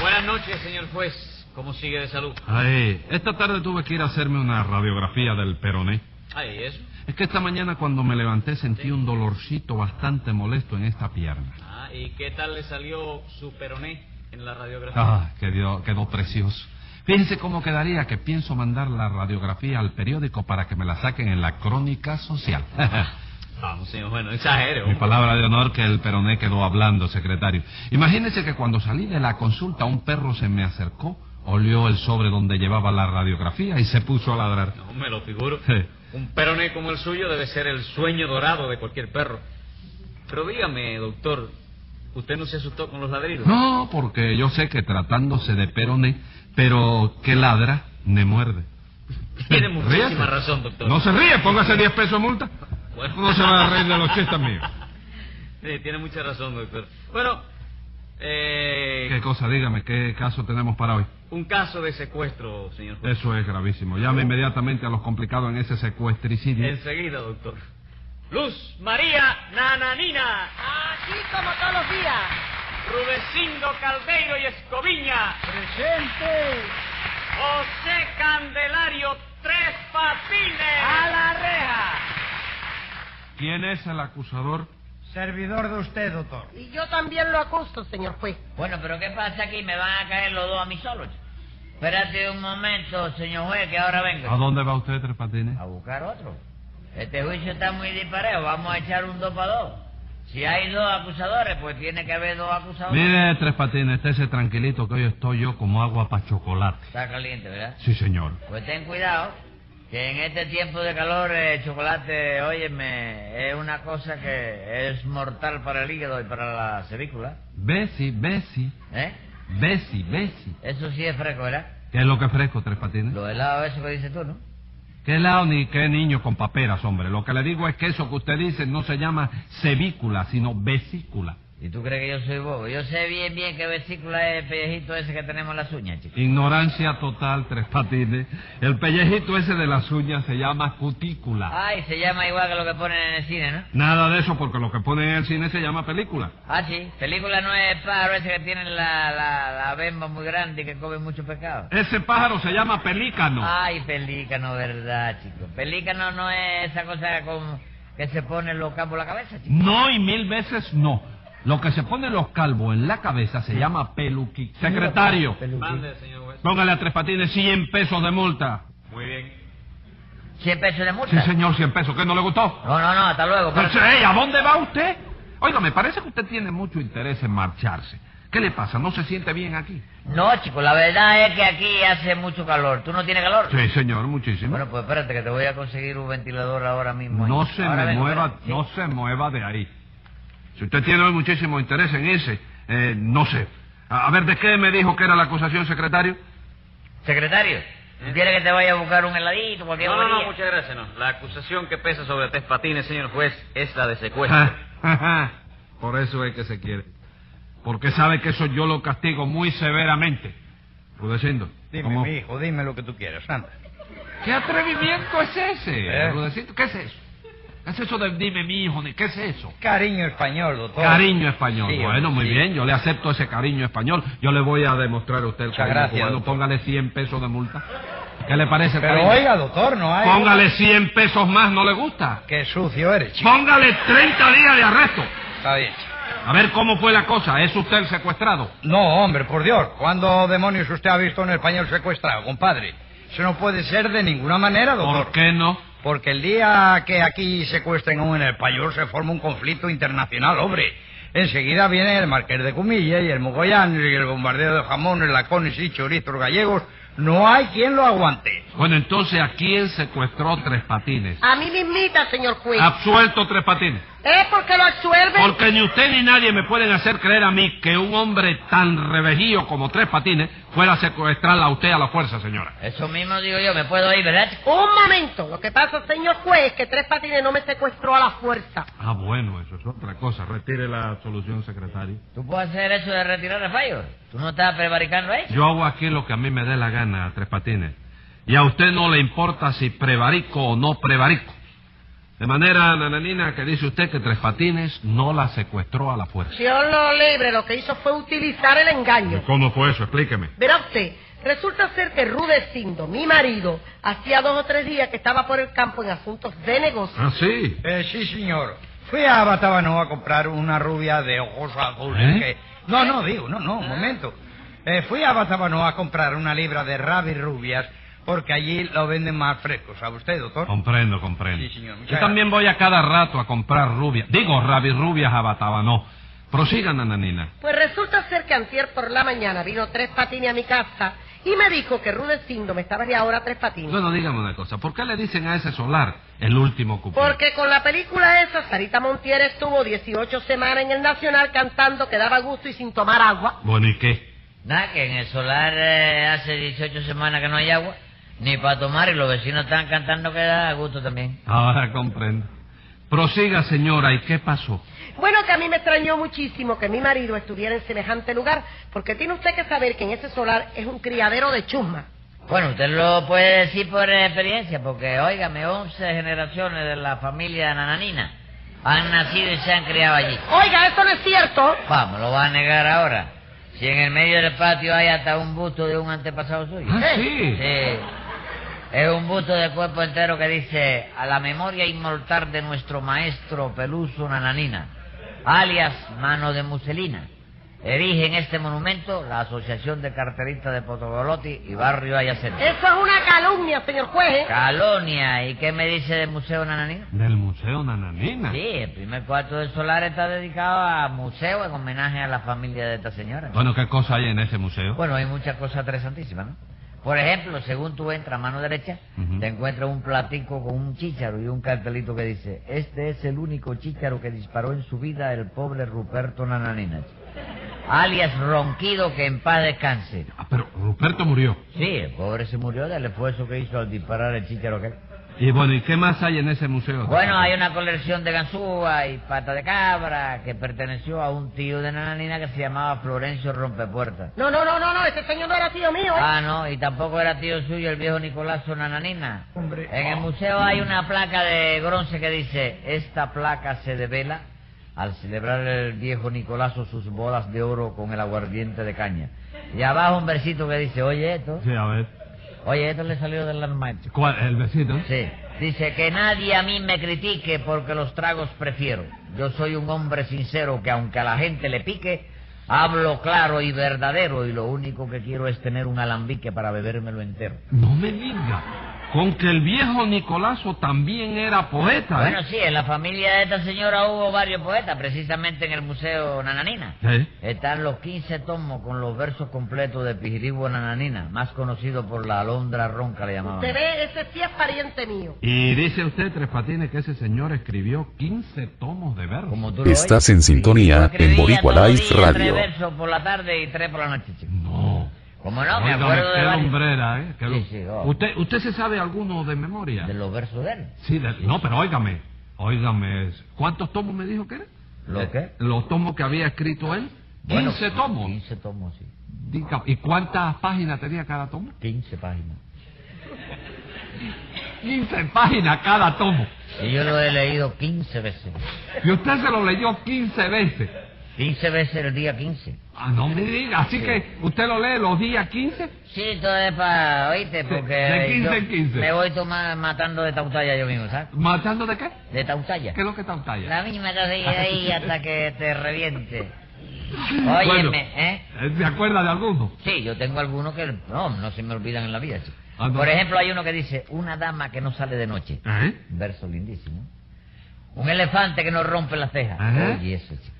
Buenas noches, señor juez. ¿Cómo sigue de salud? Ay, esta tarde tuve que ir a hacerme una radiografía del peroné. Ay, eso. Es que esta mañana cuando me levanté sentí un dolorcito bastante molesto en esta pierna. Ah, ¿y qué tal le salió su peroné en la radiografía? Ah, quedó, quedó precioso. Fíjense cómo quedaría que pienso mandar la radiografía al periódico para que me la saquen en la crónica social. Vamos, señor, bueno, exagere. Mi palabra de honor que el peroné quedó hablando, secretario. Imagínese que cuando salí de la consulta un perro se me acercó, olió el sobre donde llevaba la radiografía y se puso a ladrar. No me lo figuro. Sí. Un peroné como el suyo debe ser el sueño dorado de cualquier perro. Pero dígame, doctor, ¿usted no se asustó con los ladridos? No, porque yo sé que tratándose de peroné, pero que ladra, me muerde. Tiene muchísima Ríase. razón, doctor. No se ríe, póngase 10 pesos de multa. Bueno. No se va a reír de los chistes míos. Sí, tiene mucha razón, doctor. Bueno, eh, ¿Qué cosa? Dígame, ¿qué caso tenemos para hoy? un caso de secuestro, señor juez. Eso es gravísimo. Llame inmediatamente a los complicados en ese secuestricidio. Enseguida, doctor. Luz María Nananina. Aquí como todos los días. Rudecindo Caldeiro y Escoviña. Presente. José Candelario Tres Patines. A la reja. ¿Quién es el acusador? Servidor de usted, doctor. Y yo también lo acuso, señor juez. Bueno, pero ¿qué pasa aquí? Me van a caer los dos a mí solo. chico. Espérate un momento, señor juez, que ahora vengo. ¿A dónde va usted, Tres Patines? A buscar otro. Este juicio está muy disparejo. Vamos a echar un dos para dos. Si hay dos acusadores, pues tiene que haber dos acusadores. Mire, Tres Patines, estése tranquilito que hoy estoy yo como agua para chocolate. Está caliente, ¿verdad? Sí, señor. Pues ten cuidado, que en este tiempo de calor el chocolate, óyeme, es una cosa que es mortal para el hígado y para la cervícula. Bessie, Bessie, ¿Eh? Bessie, Bessie. Eso sí es fresco, ¿verdad? ¿Qué es lo que es fresco, Tres Patines? Lo helado eso que dices tú, ¿no? ¿Qué helado ni qué niño con paperas, hombre? Lo que le digo es que eso que usted dice no se llama cevícula, sino vesícula. ¿Y tú crees que yo soy bobo? Yo sé bien, bien que vesícula es el pellejito ese que tenemos en las uñas, chico. Ignorancia total, Tres Patines. El pellejito ese de las uñas se llama cutícula. Ay, se llama igual que lo que ponen en el cine, ¿no? Nada de eso, porque lo que ponen en el cine se llama película. Ah, sí. Película no es el pájaro ese que tiene la, la, la bemba muy grande y que come mucho pescado. Ese pájaro se llama pelícano. Ay, pelícano, verdad, chico. Pelícano no es esa cosa como que se pone los cabos en la cabeza, chico. No y mil veces no. Lo que se pone los calvos en la cabeza se llama peluqui. Secretario, Mande, señor juez. póngale a Tres Patines 100 pesos de multa. Muy bien. ¿Cien pesos de multa? Sí, señor, 100 pesos. ¿Qué no le gustó? No, no, no, hasta luego. Pues, pero- ey, ¿a dónde va usted? Oiga, me parece que usted tiene mucho interés en marcharse. ¿Qué le pasa? ¿No se siente bien aquí? No, chico, la verdad es que aquí hace mucho calor. ¿Tú no tienes calor? Sí, señor, muchísimo. Bueno, pues espérate que te voy a conseguir un ventilador ahora mismo. ahí. no se Ahora me vengo, mueva, espérate, sí. no se mueva de ahí. Si usted tiene hoy muchísimo interés en irse, eh, no sé. A, a ver, ¿de qué me dijo que era la acusación, secretario? Secretario, ¿tú quieres que te vaya a buscar un heladito, cualquier No, no, no, muchas gracias, no. La acusación que pesa sobre tres patines, señor juez, es la de secuestro. Por eso es que se quiere. Porque sabe que eso yo lo castigo muy severamente. Rudecindo. Dime, ¿cómo- mi hijo, dime lo que tú quieras, anda. ¿Qué atrevimiento es ese? ¿Eh? Rudecindo? ¿Qué es eso? ¿Qué es eso de dime mi hijo? ¿Qué es eso? Cariño español, doctor. Cariño español. Sí, bueno, muy sí. bien, yo le acepto ese cariño español. Yo le voy a demostrar a usted el Muchas cariño gracias, cubano. doctor. Póngale 100 pesos de multa. ¿Qué le parece Pero cariño? oiga, doctor, no hay... Póngale 100 pesos más, ¿no le gusta? Qué sucio eres, chico. Póngale 30 días de arresto. Está bien. A ver cómo fue la cosa. ¿Es usted el secuestrado? No, hombre, por Dios. ¿Cuándo demonios usted ha visto un español secuestrado, compadre? Eso no puede ser de ninguna manera, doctor. ¿Por qué no? Porque el día que aquí secuestren a un español se forma un conflicto internacional, hombre. Enseguida viene el marqués de Cumilla y el Mogollán y el bombardeo de jamones, lacones y chorizos gallegos. No hay quien lo aguante. Bueno, entonces, ¿a quién secuestró Tres Patines? A mí mismita, señor juez. Absuelto Tres Patines. ¿Es porque lo absuelve? Porque ni usted ni nadie me pueden hacer creer a mí que un hombre tan revejío como Tres Patines fuera a secuestrarla a usted a la fuerza, señora. Eso mismo digo yo, me puedo ir, ¿verdad? Un momento. Lo que pasa, señor juez, es que Tres Patines no me secuestró a la fuerza. Ah, bueno, eso es otra cosa. Retire la solución, secretario. ¿Tú puedes hacer eso de retirar el fallo? ¿Tú no estás prevaricando eso? Yo hago aquí lo que a mí me dé la gana, Tres Patines. Y a usted no le importa si prevarico o no prevarico. De manera, nananina, que dice usted que Tres Patines no la secuestró a la fuerza. Dios lo libre, lo que hizo fue utilizar el engaño. ¿Cómo fue eso? Explíqueme. Verá usted, resulta ser que Rudecindo, mi marido, hacía dos o tres días que estaba por el campo en asuntos de negocio. Ah, sí. Eh, sí, señor. Fui a Batabano a comprar una rubia de ojos azules ¿Eh? que... No, no, digo, no, no, un momento. Eh, fui a Batabano a comprar una libra de rabis rubias porque allí lo venden más fresco, ¿sabe usted, doctor? Comprendo, comprendo. Sí, señor, muchas Yo también voy a cada rato a comprar rubias. Digo, rabirrubias a Batabanó. Prosiga, nananina. Pues resulta ser que antier por la mañana vino Tres Patines a mi casa y me dijo que Rudecindo me estaba de ahora Tres Patines. Bueno, dígame una cosa. ¿Por qué le dicen a ese solar el último cupo? Porque con la película esa, Sarita Montiel estuvo 18 semanas en el Nacional cantando que daba gusto y sin tomar agua. Bueno, ¿y qué? Nada, que en el solar eh, hace 18 semanas que no hay agua, ni para tomar, y los vecinos están cantando que da gusto también. Ahora comprendo. Prosiga, señora. ¿Y qué pasó? Bueno, que a mí me extrañó muchísimo que mi marido estuviera en semejante lugar, porque tiene usted que saber que en ese solar es un criadero de chusma. Bueno, usted lo puede decir por experiencia, porque, óigame, 11 generaciones de la familia Nananina han nacido y se han criado allí. Oiga, eso no es cierto. Vamos, lo va a negar ahora. Si en el medio del patio hay hasta un busto de un antepasado suyo. Ah, sí. Sí. Es un busto de cuerpo entero que dice a la memoria inmortal de nuestro maestro Peluso Nananina, alias Mano de Muselina. Erige en este monumento la Asociación de Carteristas de Potogolotti y Barrio Ayacente. Eso es una calumnia, señor juez. ¿eh? Calonia, ¿y qué me dice del Museo Nananina? Del Museo Nananina. Sí, el primer cuarto del solar está dedicado a museo en homenaje a la familia de esta señora. Bueno, ¿qué cosa hay en ese museo? Bueno, hay muchas cosas interesantísimas, ¿no? Por ejemplo, según tú entras a mano derecha, te encuentras un platico con un chícharo y un cartelito que dice, este es el único chícharo que disparó en su vida el pobre Ruperto Nananina, alias Ronquido, que en paz descanse. Ah, pero Ruperto murió. Sí, el pobre se murió del esfuerzo que hizo al disparar el chícharo que Y bueno, ¿y qué más hay en ese museo? Bueno, hay una colección de ganzúa y pata de cabra que perteneció a un tío de Nananina que se llamaba Florencio Rompepuertas. No, no, no, no, no, ese señor no era tío mío, ¿eh? Ah, no, y tampoco era tío suyo el viejo Nicolás Nananina. Hombre. En el museo hay una placa de bronce que dice, esta placa se devela al celebrar el viejo Nicolás sus bolas de oro con el aguardiente de caña. Y abajo un versito que dice, oye esto, Sí, a ver. Oye esto le salió del alma. hecho". ¿Cuál? ¿El besito? Sí. Dice que nadie a mí me critique porque los tragos prefiero. Yo soy un hombre sincero que aunque a la gente le pique, hablo claro y verdadero y lo único que quiero es tener un alambique para bebérmelo entero. No me diga. Con que el viejo Nicolaso también era poeta. ¿eh? Bueno, sí, en la familia de esta señora hubo varios poetas, precisamente en el Museo Nananina. ¿Eh? Están los 15 tomos con los versos completos de Pijiribo Nananina, más conocido por la alondra ronca le llamaban. Usted ve, ese sí es pariente mío. Y dice usted, Tres Patines, que ese señor escribió 15 tomos de versos. Como tú lo Estás oyes. en sintonía en Boricua los días Tres Radio. versos por la tarde y tres por la noche, chico. No. ¿Cómo no? Me acuerdo de qué varios. ¿eh? Qué Sí, lum- sí, oh. ¿Usted, ¿Usted se sabe alguno de memoria? De los versos de él. Sí, de- no, pero óigame, óigame, ¿cuántos tomos me dijo que era? ¿Lo qué? Los tomos que había escrito él. Bueno, 15 tomos. 15 tomos, sí. Diga, ¿Y cuántas páginas tenía cada tomo? 15 páginas. 15 páginas cada tomo. Y yo lo he leído 15 veces. Y usted se lo leyó 15 veces. 15 veces el día 15. Ah, no me diga. Así Sí. que usted lo lee los días 15. Sí, todo es para, oíste, porque de 15 yo en 15. me voy toma- matando de tautalla yo mismo, ¿sabes? ¿Matando de qué? De tautalla. ¿Qué es lo que está en talla? La misma que sigue ahí hasta que te reviente. Bueno, Óyeme, ¿eh? ¿Se acuerda de alguno? Sí, yo tengo algunos que no, no se me olvidan en la vida, chico. Ah, no. Por ejemplo, hay uno que dice, una dama que no sale de noche. ¿Eh? Verso lindísimo. Un elefante que no rompe las cejas. Ajá. Oye, eso, chico.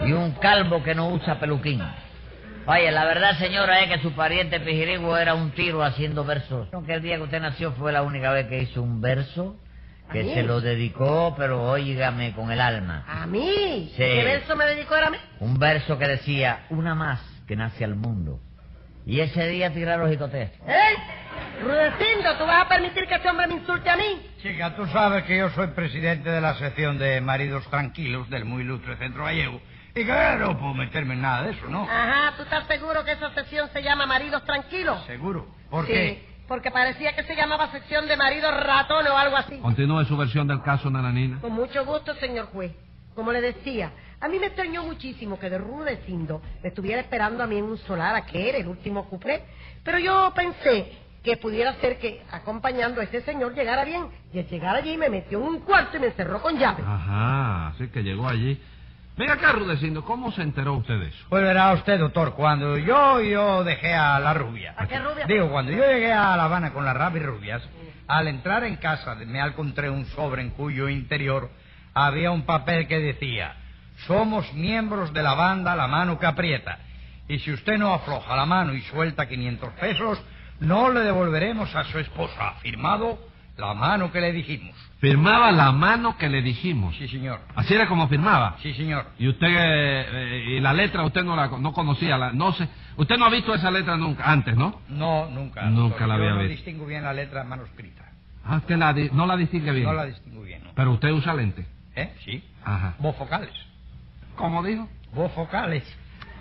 Y un calvo que no usa peluquín. Oye, la verdad, señora, es que su pariente Pijirigüe era un tiro haciendo versos. Aunque el día que usted nació fue la única vez que hizo un verso, que se lo dedicó, pero óigame, con el alma. ¿A mí? Sí. ¿Qué verso me dedicó a mí? Un verso que decía, una más que nace al mundo. Y ese día tirar los jicotes. ¿Eh? Rudecindo, ¿tú vas a permitir que este hombre me insulte a mí? Chica, tú sabes que yo soy presidente de la sección de maridos tranquilos del muy ilustre centro gallego y que no puedo meterme en nada de eso, ¿no? Ajá, ¿tú estás seguro que esa sesión se llama Maridos Tranquilos? Seguro. ¿Por Sí, qué? porque parecía que se llamaba sección de maridos ratón o algo así. Continúe su versión del caso, Nananina. Con mucho gusto, señor juez. Como le decía, a mí me extrañó muchísimo que de Rudecindo me estuviera esperando a mí en un solar a que era el último cuplé. Pero yo pensé que pudiera ser que, acompañando a ese señor, llegara bien. Y al llegar allí me metió en un cuarto y me encerró con llave. Ajá, así que llegó allí. Venga acá, Rudecindo, ¿cómo se enteró usted de eso? Pues verá usted, doctor, cuando yo, yo dejé a la rubia. ¿A qué rubia? Digo, cuando yo llegué a La Habana con las rabis rubias, al entrar en casa me encontré un sobre en cuyo interior había un papel que decía, somos miembros de la banda La Mano que Aprieta, y si usted no afloja la mano y suelta 500 pesos, no le devolveremos a su esposa. Firmado, la mano que le dijimos. Firmaba la mano que le dijimos. Sí, señor. Así era como firmaba. Sí, señor. Y usted, eh, eh, y la letra usted no la no conocía, la, no sé. Usted no ha visto esa letra nunca, antes, ¿no? No, nunca. Nunca doctor. la había Yo no distingo bien la letra manuscrita. Ah, usted la no la distingue bien. No la distingo bien, ¿no? Pero usted usa lente. ¿Eh? Sí. Ajá. Voz focales. ¿Cómo dijo? Voz focales.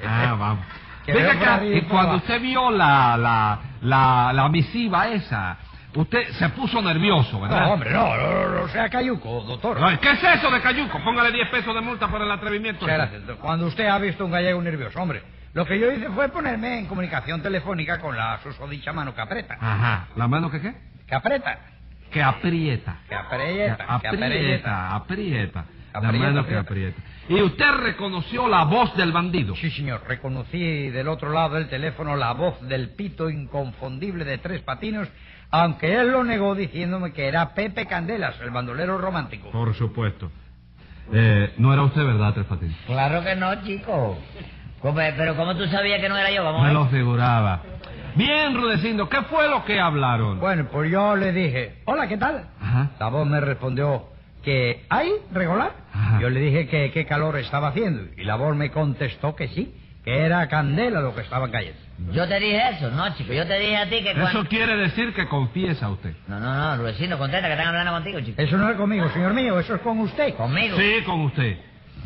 Ah, vamos. Venga acá, y cuando usted vio la, la, la, la misiva esa, usted se puso nervioso, ¿verdad? No, hombre, no, no, no, no sea cayuco, doctor. No, ¿Qué es eso de cayuco? Póngale 10 pesos de multa por el atrevimiento. Doctor. Cuando usted ha visto un gallego nervioso, hombre, lo que yo hice fue ponerme en comunicación telefónica con la susodicha mano que aprieta. Ajá. ¿La mano que qué? Que aprieta. Que aprieta. Que aprieta. Que aprieta. Aprieta, aprieta. La mano que aprieta. aprieta. Y usted reconoció la voz del bandido. Sí, señor. Reconocí del otro lado del teléfono la voz del pito inconfundible de tres patinos, aunque él lo negó diciéndome que era Pepe Candelas, el bandolero romántico. Por supuesto. Eh, no era usted, ¿verdad, Tres Patines? Claro que no, chico. ¿Cómo- Pero ¿cómo tú sabías que no era yo? Vamos a Me ver. lo figuraba. Bien, Rudecindo, ¿qué fue lo que hablaron? Bueno, pues yo le dije, hola, ¿qué tal? Ajá. La voz me respondió que, ¿hay regular? Ajá. Yo le dije que qué calor estaba haciendo y la voz me contestó que sí, que era candela lo que estaba cayendo. Yo te dije eso, no, chico. Yo te dije a ti que cuando... Eso quiere decir que confiesa usted. No, no, no, Rudecindo, contenta que están hablando contigo, chico. Eso no es conmigo, señor mío, eso es con usted. ¿Conmigo? Sí, con usted.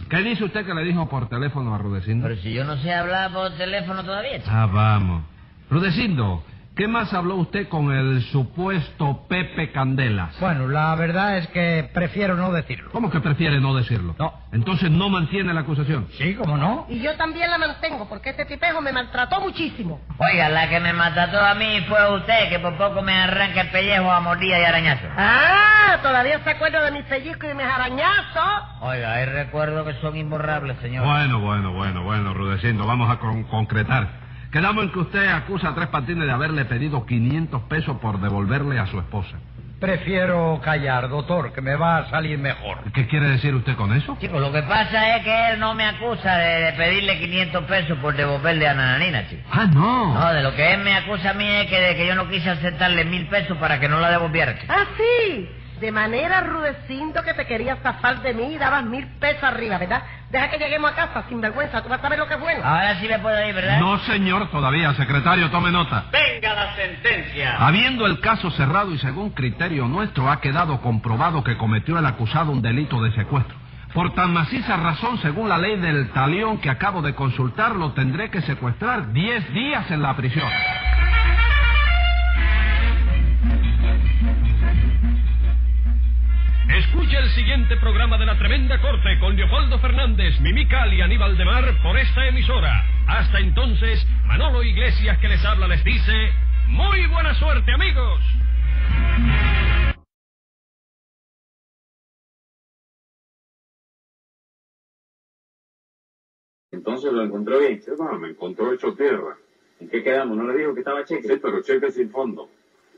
¿Qué dice usted que le dijo por teléfono a Rudecindo? Pero si yo no sé hablar por teléfono todavía, chico. Ah, vamos. Rudecindo, ¿qué más habló usted con el supuesto Pepe Candelas? Bueno, la verdad es que prefiero no decirlo. ¿Cómo que prefiere no decirlo? No. Entonces no mantiene la acusación. Sí, ¿cómo no? Y yo también la mantengo, porque este tipejo me maltrató muchísimo. Oiga, la que me maltrató a mí fue usted, que por poco me arranca el pellejo a mordida y arañazo. Ah, todavía se acuerda de mis pellizcos y de mis arañazos. Oiga, hay recuerdos que son imborrables, señor. Bueno, bueno, bueno, bueno, Rudecindo, vamos a con- concretar. Quedamos en que usted acusa a Tres Patines de haberle pedido 500 pesos por devolverle a su esposa. Prefiero callar, doctor, que me va a salir mejor. ¿Qué quiere decir usted con eso? Chico, lo que pasa es que él no me acusa de, de pedirle 500 pesos por devolverle a Nananina, chico. Ah, no. No, de lo que él me acusa a mí es que, de que yo no quise aceptarle mil pesos para que no la devolviera, chico. Ah, sí. De manera rudecindo que te querías zafar de mí y dabas mil pesos arriba, ¿verdad? Deja que lleguemos a casa, sin vergüenza. Tú vas a ver lo que es bueno. Ahora sí me puedo ir, ¿verdad? No, señor, todavía. Secretario, tome nota. Venga la sentencia. Habiendo el caso cerrado y según criterio nuestro, ha quedado comprobado que cometió el acusado un delito de secuestro. Por tan maciza razón, según la ley del talión que acabo de consultar, lo tendré que secuestrar 10 días en la prisión. Escucha el siguiente programa de La Tremenda Corte con Leopoldo Fernández, Mimical y Aníbal de Mar por esta emisora. Hasta entonces, Manolo Iglesias que les habla les dice, muy buena suerte amigos. Entonces lo encontró bien. ¿Qué va? Me encontró hecho tierra. ¿En qué quedamos? ¿No le dijo que estaba cheque? Sí, pero cheque sin fondo.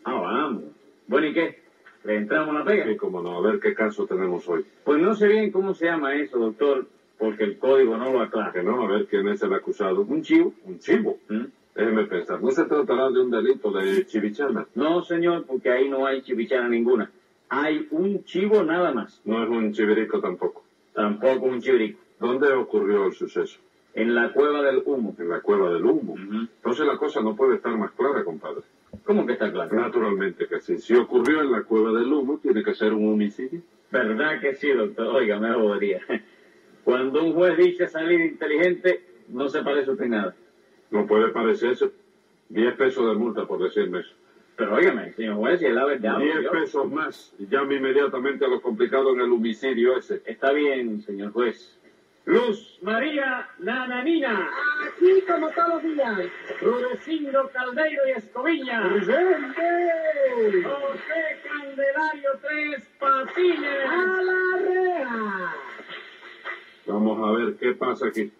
Ah, vamos. Bueno, ¿y qué? ¿Le entramos la pega? Sí, como no. A ver qué caso tenemos hoy. Pues no sé bien cómo se llama eso, doctor, porque el código no lo aclara. Que no, a ver quién es el acusado. ¿Un chivo? ¿Un chivo? ¿Mm? Déjeme pensar. ¿No se tratará de un delito de chivichana? No, señor, porque ahí no hay chivichana ninguna. Hay un chivo nada más. No es un chivirico tampoco. Tampoco un chivirico. ¿Dónde ocurrió el suceso? En la cueva del humo. En la cueva del humo. Entonces la cosa no puede estar más clara, compadre. ¿Cómo que está claro? Naturalmente que sí. Si ocurrió en la cueva del humo, tiene que ser un homicidio. ¿Verdad que sí, doctor? Oiga, me jodería. Cuando un juez dice salir inteligente, no se parece usted nada. No puede parecerse. Diez pesos de multa por decirme eso. Pero óigame, señor juez, si es la verdad. Diez pesos más. Llame inmediatamente a lo complicado en el homicidio ese. Está bien, señor juez. Luz María Nananina, Aquí como todos los días. Rudecindo Caldeiro y Escoviña. ¡Presente! José Candelario Tres Patines. ¡A la reja! Vamos a ver qué pasa aquí.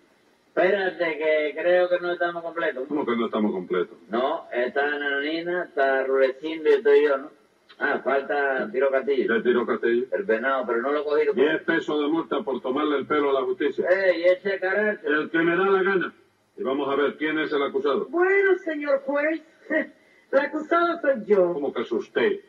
Espérate, que creo que no estamos completos. ¿Cómo que no estamos completos? No, está Nananina, está Rulecindo y estoy yo, ¿no? Ah, falta Tiro Castillo. ¿Le tiró Castillo? El venado, pero no lo he cogido. Diez pesos de multa por tomarle el pelo a la justicia. ¡Ey, ese carácter! El que me da la gana. Y vamos a ver quién es el acusado. Bueno, señor juez, la acusada soy yo. ¿Cómo que es usted?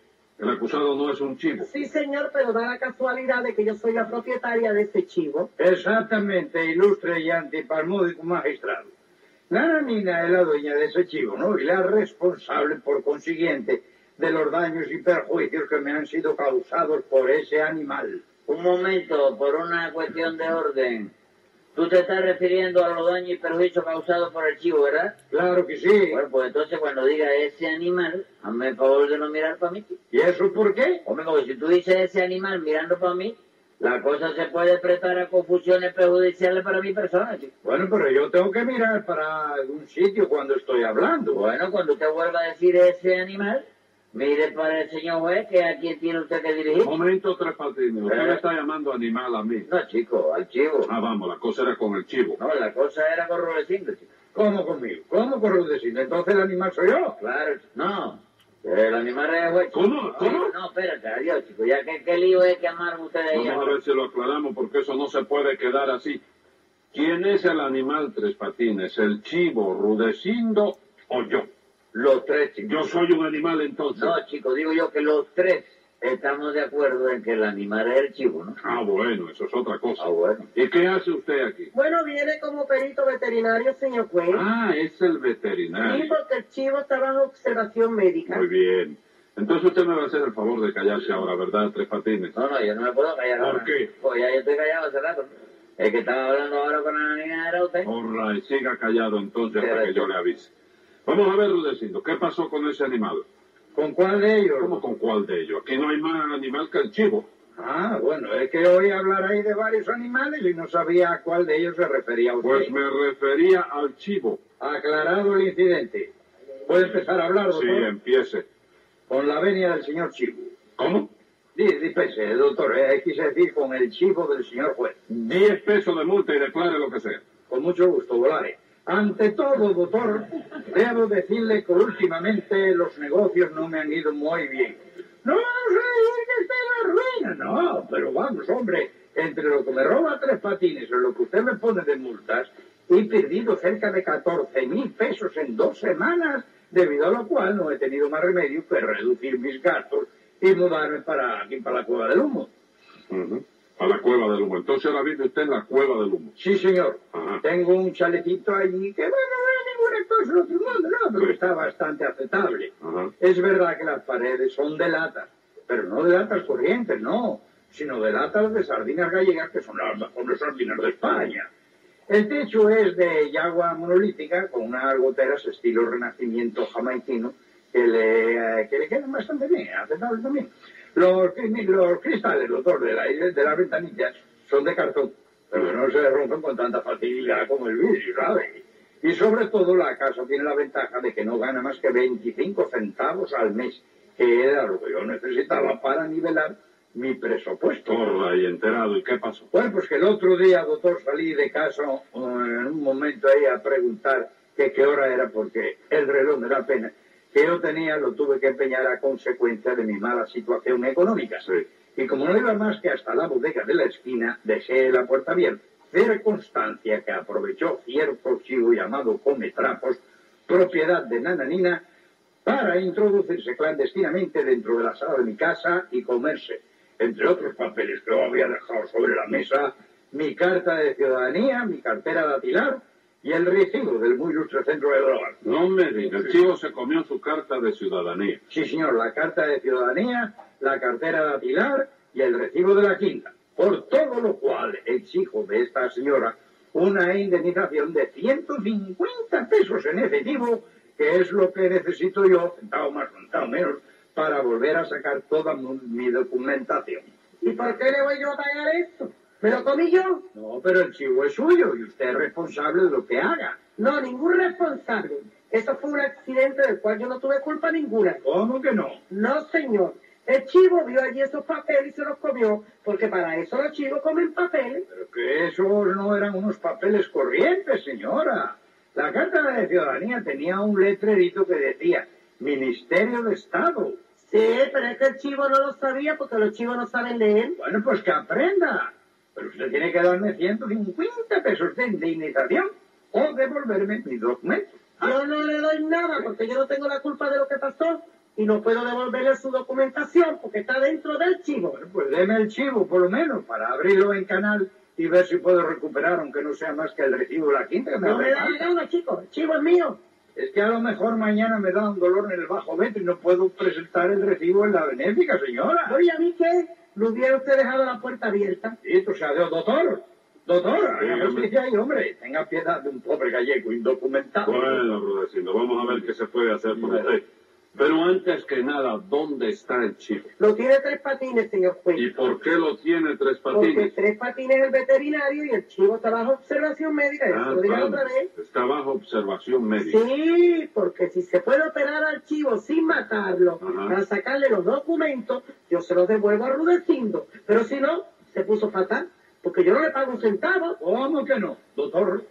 El acusado no es un chivo. Sí, señor, pero da la casualidad de que yo soy la propietaria de este chivo. Exactamente, ilustre y antipalmúdico magistrado. Nananina es la dueña de ese chivo, ¿no? Y la responsable, por consiguiente, de los daños y perjuicios que me han sido causados por ese animal. Un momento, por una cuestión de orden. Tú te estás refiriendo a los daños y perjuicios causados por el chivo, ¿verdad? Claro que sí. Bueno, pues entonces cuando diga ese animal, hazme el favor de no mirar para mí. ¿Y eso por qué? Hombre, como si tú dices ese animal mirando para mí, la cosa se puede prestar a confusiones perjudiciales para mi persona, chico. Bueno, pero yo tengo que mirar para algún sitio cuando estoy hablando. Bueno, cuando usted vuelva a decir ese animal, mire para el señor juez que a quién tiene usted que dirigir. Momento, Tres Patines. Usted me está llamando animal a mí. No, chico, al chivo. Ah, vamos, la cosa era con el chivo. No, la cosa era con Rudecindo, chico. ¿Cómo conmigo? ¿Cómo con Rudecindo? Entonces el animal soy yo. Claro, chico. no. El animal es el juez. chico. ¿Cómo? ¿Cómo? No, espérate, adiós, chico. Ya que qué lío es que amaron ustedes. Vamos a ver si lo aclaramos porque eso no se puede quedar así. ¿Quién es el animal Tres Patines? ¿El chivo, Rudecindo o yo? Los tres, chicos. Yo soy un animal entonces. No, chico, digo yo que los tres estamos de acuerdo en que el animal es el chivo, ¿no? Ah, bueno, eso es otra cosa. Ah, bueno. ¿Y qué hace usted aquí? Bueno, viene como perito veterinario, señor juez. Ah, es el Sí, veterinario. porque el chivo está bajo observación médica. Muy bien. Entonces usted me va a hacer el favor de callarse ahora, ¿verdad, Tres Patines? No, no, yo no me puedo callar ¿Por ahora. qué? Pues ya yo estoy callado hace rato. El que estaba hablando ahora con la niña era usted. All right, siga callado entonces hasta que yo le avise. Vamos a ver, Rudecindo, ¿qué pasó con ese animal? ¿Con cuál de ellos? ¿Cómo con cuál de ellos? Aquí no hay más animal que el chivo. Ah, bueno, es que oí hablar ahí de varios animales y no sabía a cuál de ellos se refería usted. Pues me refería al chivo. Aclarado el incidente. ¿Puede empezar a hablar, Sí, doctor? empiece. Con la venia del señor Chivo. ¿Cómo? Di- Dispense, doctor, eh, quise decir con el chivo del señor juez. Diez pesos de multa y declare lo que sea. Con mucho gusto, Volare. Ante todo, doctor, debo decirle que últimamente los negocios no me han ido muy bien. No vamos a decir que esté en la ruina, no, pero vamos, hombre, entre lo que me roba tres patines y lo que usted me pone de multas, he perdido cerca de 14 mil pesos en dos semanas, debido a lo cual no he tenido más remedio que reducir mis gastos y mudarme para aquí, para la Cueva del Humo. A la cueva del humo. Entonces ahora vive usted en la cueva del humo. Sí, señor. Ajá. Tengo un chalecito allí que, bueno, no es ninguna cosa del otro mundo, no, pero está bastante aceptable. Ajá. Es verdad que las paredes son de lata, pero no de latas corrientes, no, sino de latas de sardinas gallegas, que son las mejores sardinas de España. El techo es de yagua monolítica, con unas goteras estilo renacimiento jamaiquino, que le, eh, que le quedan bastante bien, aceptable también. Los, cri- los cristales, los dos de, la, de las ventanillas, son de cartón, pero no se rompen con tanta facilidad como el vidrio, ¿sabes? Y sobre todo la casa tiene la ventaja de que no gana más que 25 centavos al mes, que era lo que yo necesitaba para nivelar mi presupuesto. Porra, y enterado. ¿Y qué pasó? Bueno, pues que el otro día, doctor, salí de casa eh, en un momento ahí a preguntar que qué hora era, porque el reloj de la pena que yo tenía lo tuve que empeñar a consecuencia de mi mala situación económica. Y como no iba más que hasta la bodega de la esquina, dejé la puerta abierta. Circunstancia que aprovechó cierto chivo llamado Come Trapos, propiedad de Nananina, para introducirse clandestinamente dentro de la sala de mi casa y comerse, entre otros papeles que yo había dejado sobre la mesa, mi carta de ciudadanía, mi cartera datilar y el recibo del muy ilustre centro de drogas. No me diga, el chivo se comió su carta de ciudadanía. Sí, señor, la carta de ciudadanía, la cartera datilar y el recibo de la quinta. Por todo lo cual exijo de esta señora una indemnización de 150 pesos en efectivo, que es lo que necesito yo, centavo más, centavo menos, para volver a sacar toda mi documentación. ¿Y por qué le voy yo a pagar esto? ¿Me lo comí yo? No, pero el chivo es suyo y usted es responsable de lo que haga. No, ningún responsable. Eso fue un accidente del cual yo no tuve culpa ninguna. ¿Cómo que no? No, señor. El chivo vio allí esos papeles y se los comió, porque para eso los chivos comen papeles. Pero que esos no eran unos papeles corrientes, señora. La carta de ciudadanía tenía un letrerito que decía Ministerio de Estado. Sí, pero es que el chivo no lo sabía porque los chivos no saben leer. Bueno, pues que aprenda. Pero usted tiene que darme 150 pesos de indemnización o devolverme mis documentos. Yo no le doy nada porque yo no tengo la culpa de lo que pasó y no puedo devolverle su documentación porque está dentro del chivo. Bueno, pues deme el chivo por lo menos para abrirlo en canal y ver si puedo recuperar, aunque no sea más que el recibo de la quinta que me No me da gana, chico. El chivo es mío. Es que a lo mejor mañana me da un dolor en el bajo ventre y no puedo presentar el recibo en la benéfica, señora. Oye, ¿a mí qué? ¿Lo hubiera usted dejado la puerta abierta? Sí, o sea, doctor, doctor, haga justicia ahí, hombre. Tenga piedad de un pobre gallego indocumentado. Bueno, Rudecindo, vamos a ver qué se puede hacer por usted. Pero antes que nada, ¿dónde está el chivo? Lo tiene tres patines, señor juez. ¿Y por qué lo tiene tres Porque patines? tres patines es el veterinario y el chivo está bajo observación médica. Ya Ah, lo otra vez. Está bajo observación médica. Sí, porque si se puede operar al chivo sin matarlo, Ajá. para sacarle los documentos, yo se los devuelvo a Rudecindo. Pero si no, se puso fatal, porque yo no le pago un centavo. ¿Cómo que no, doctor?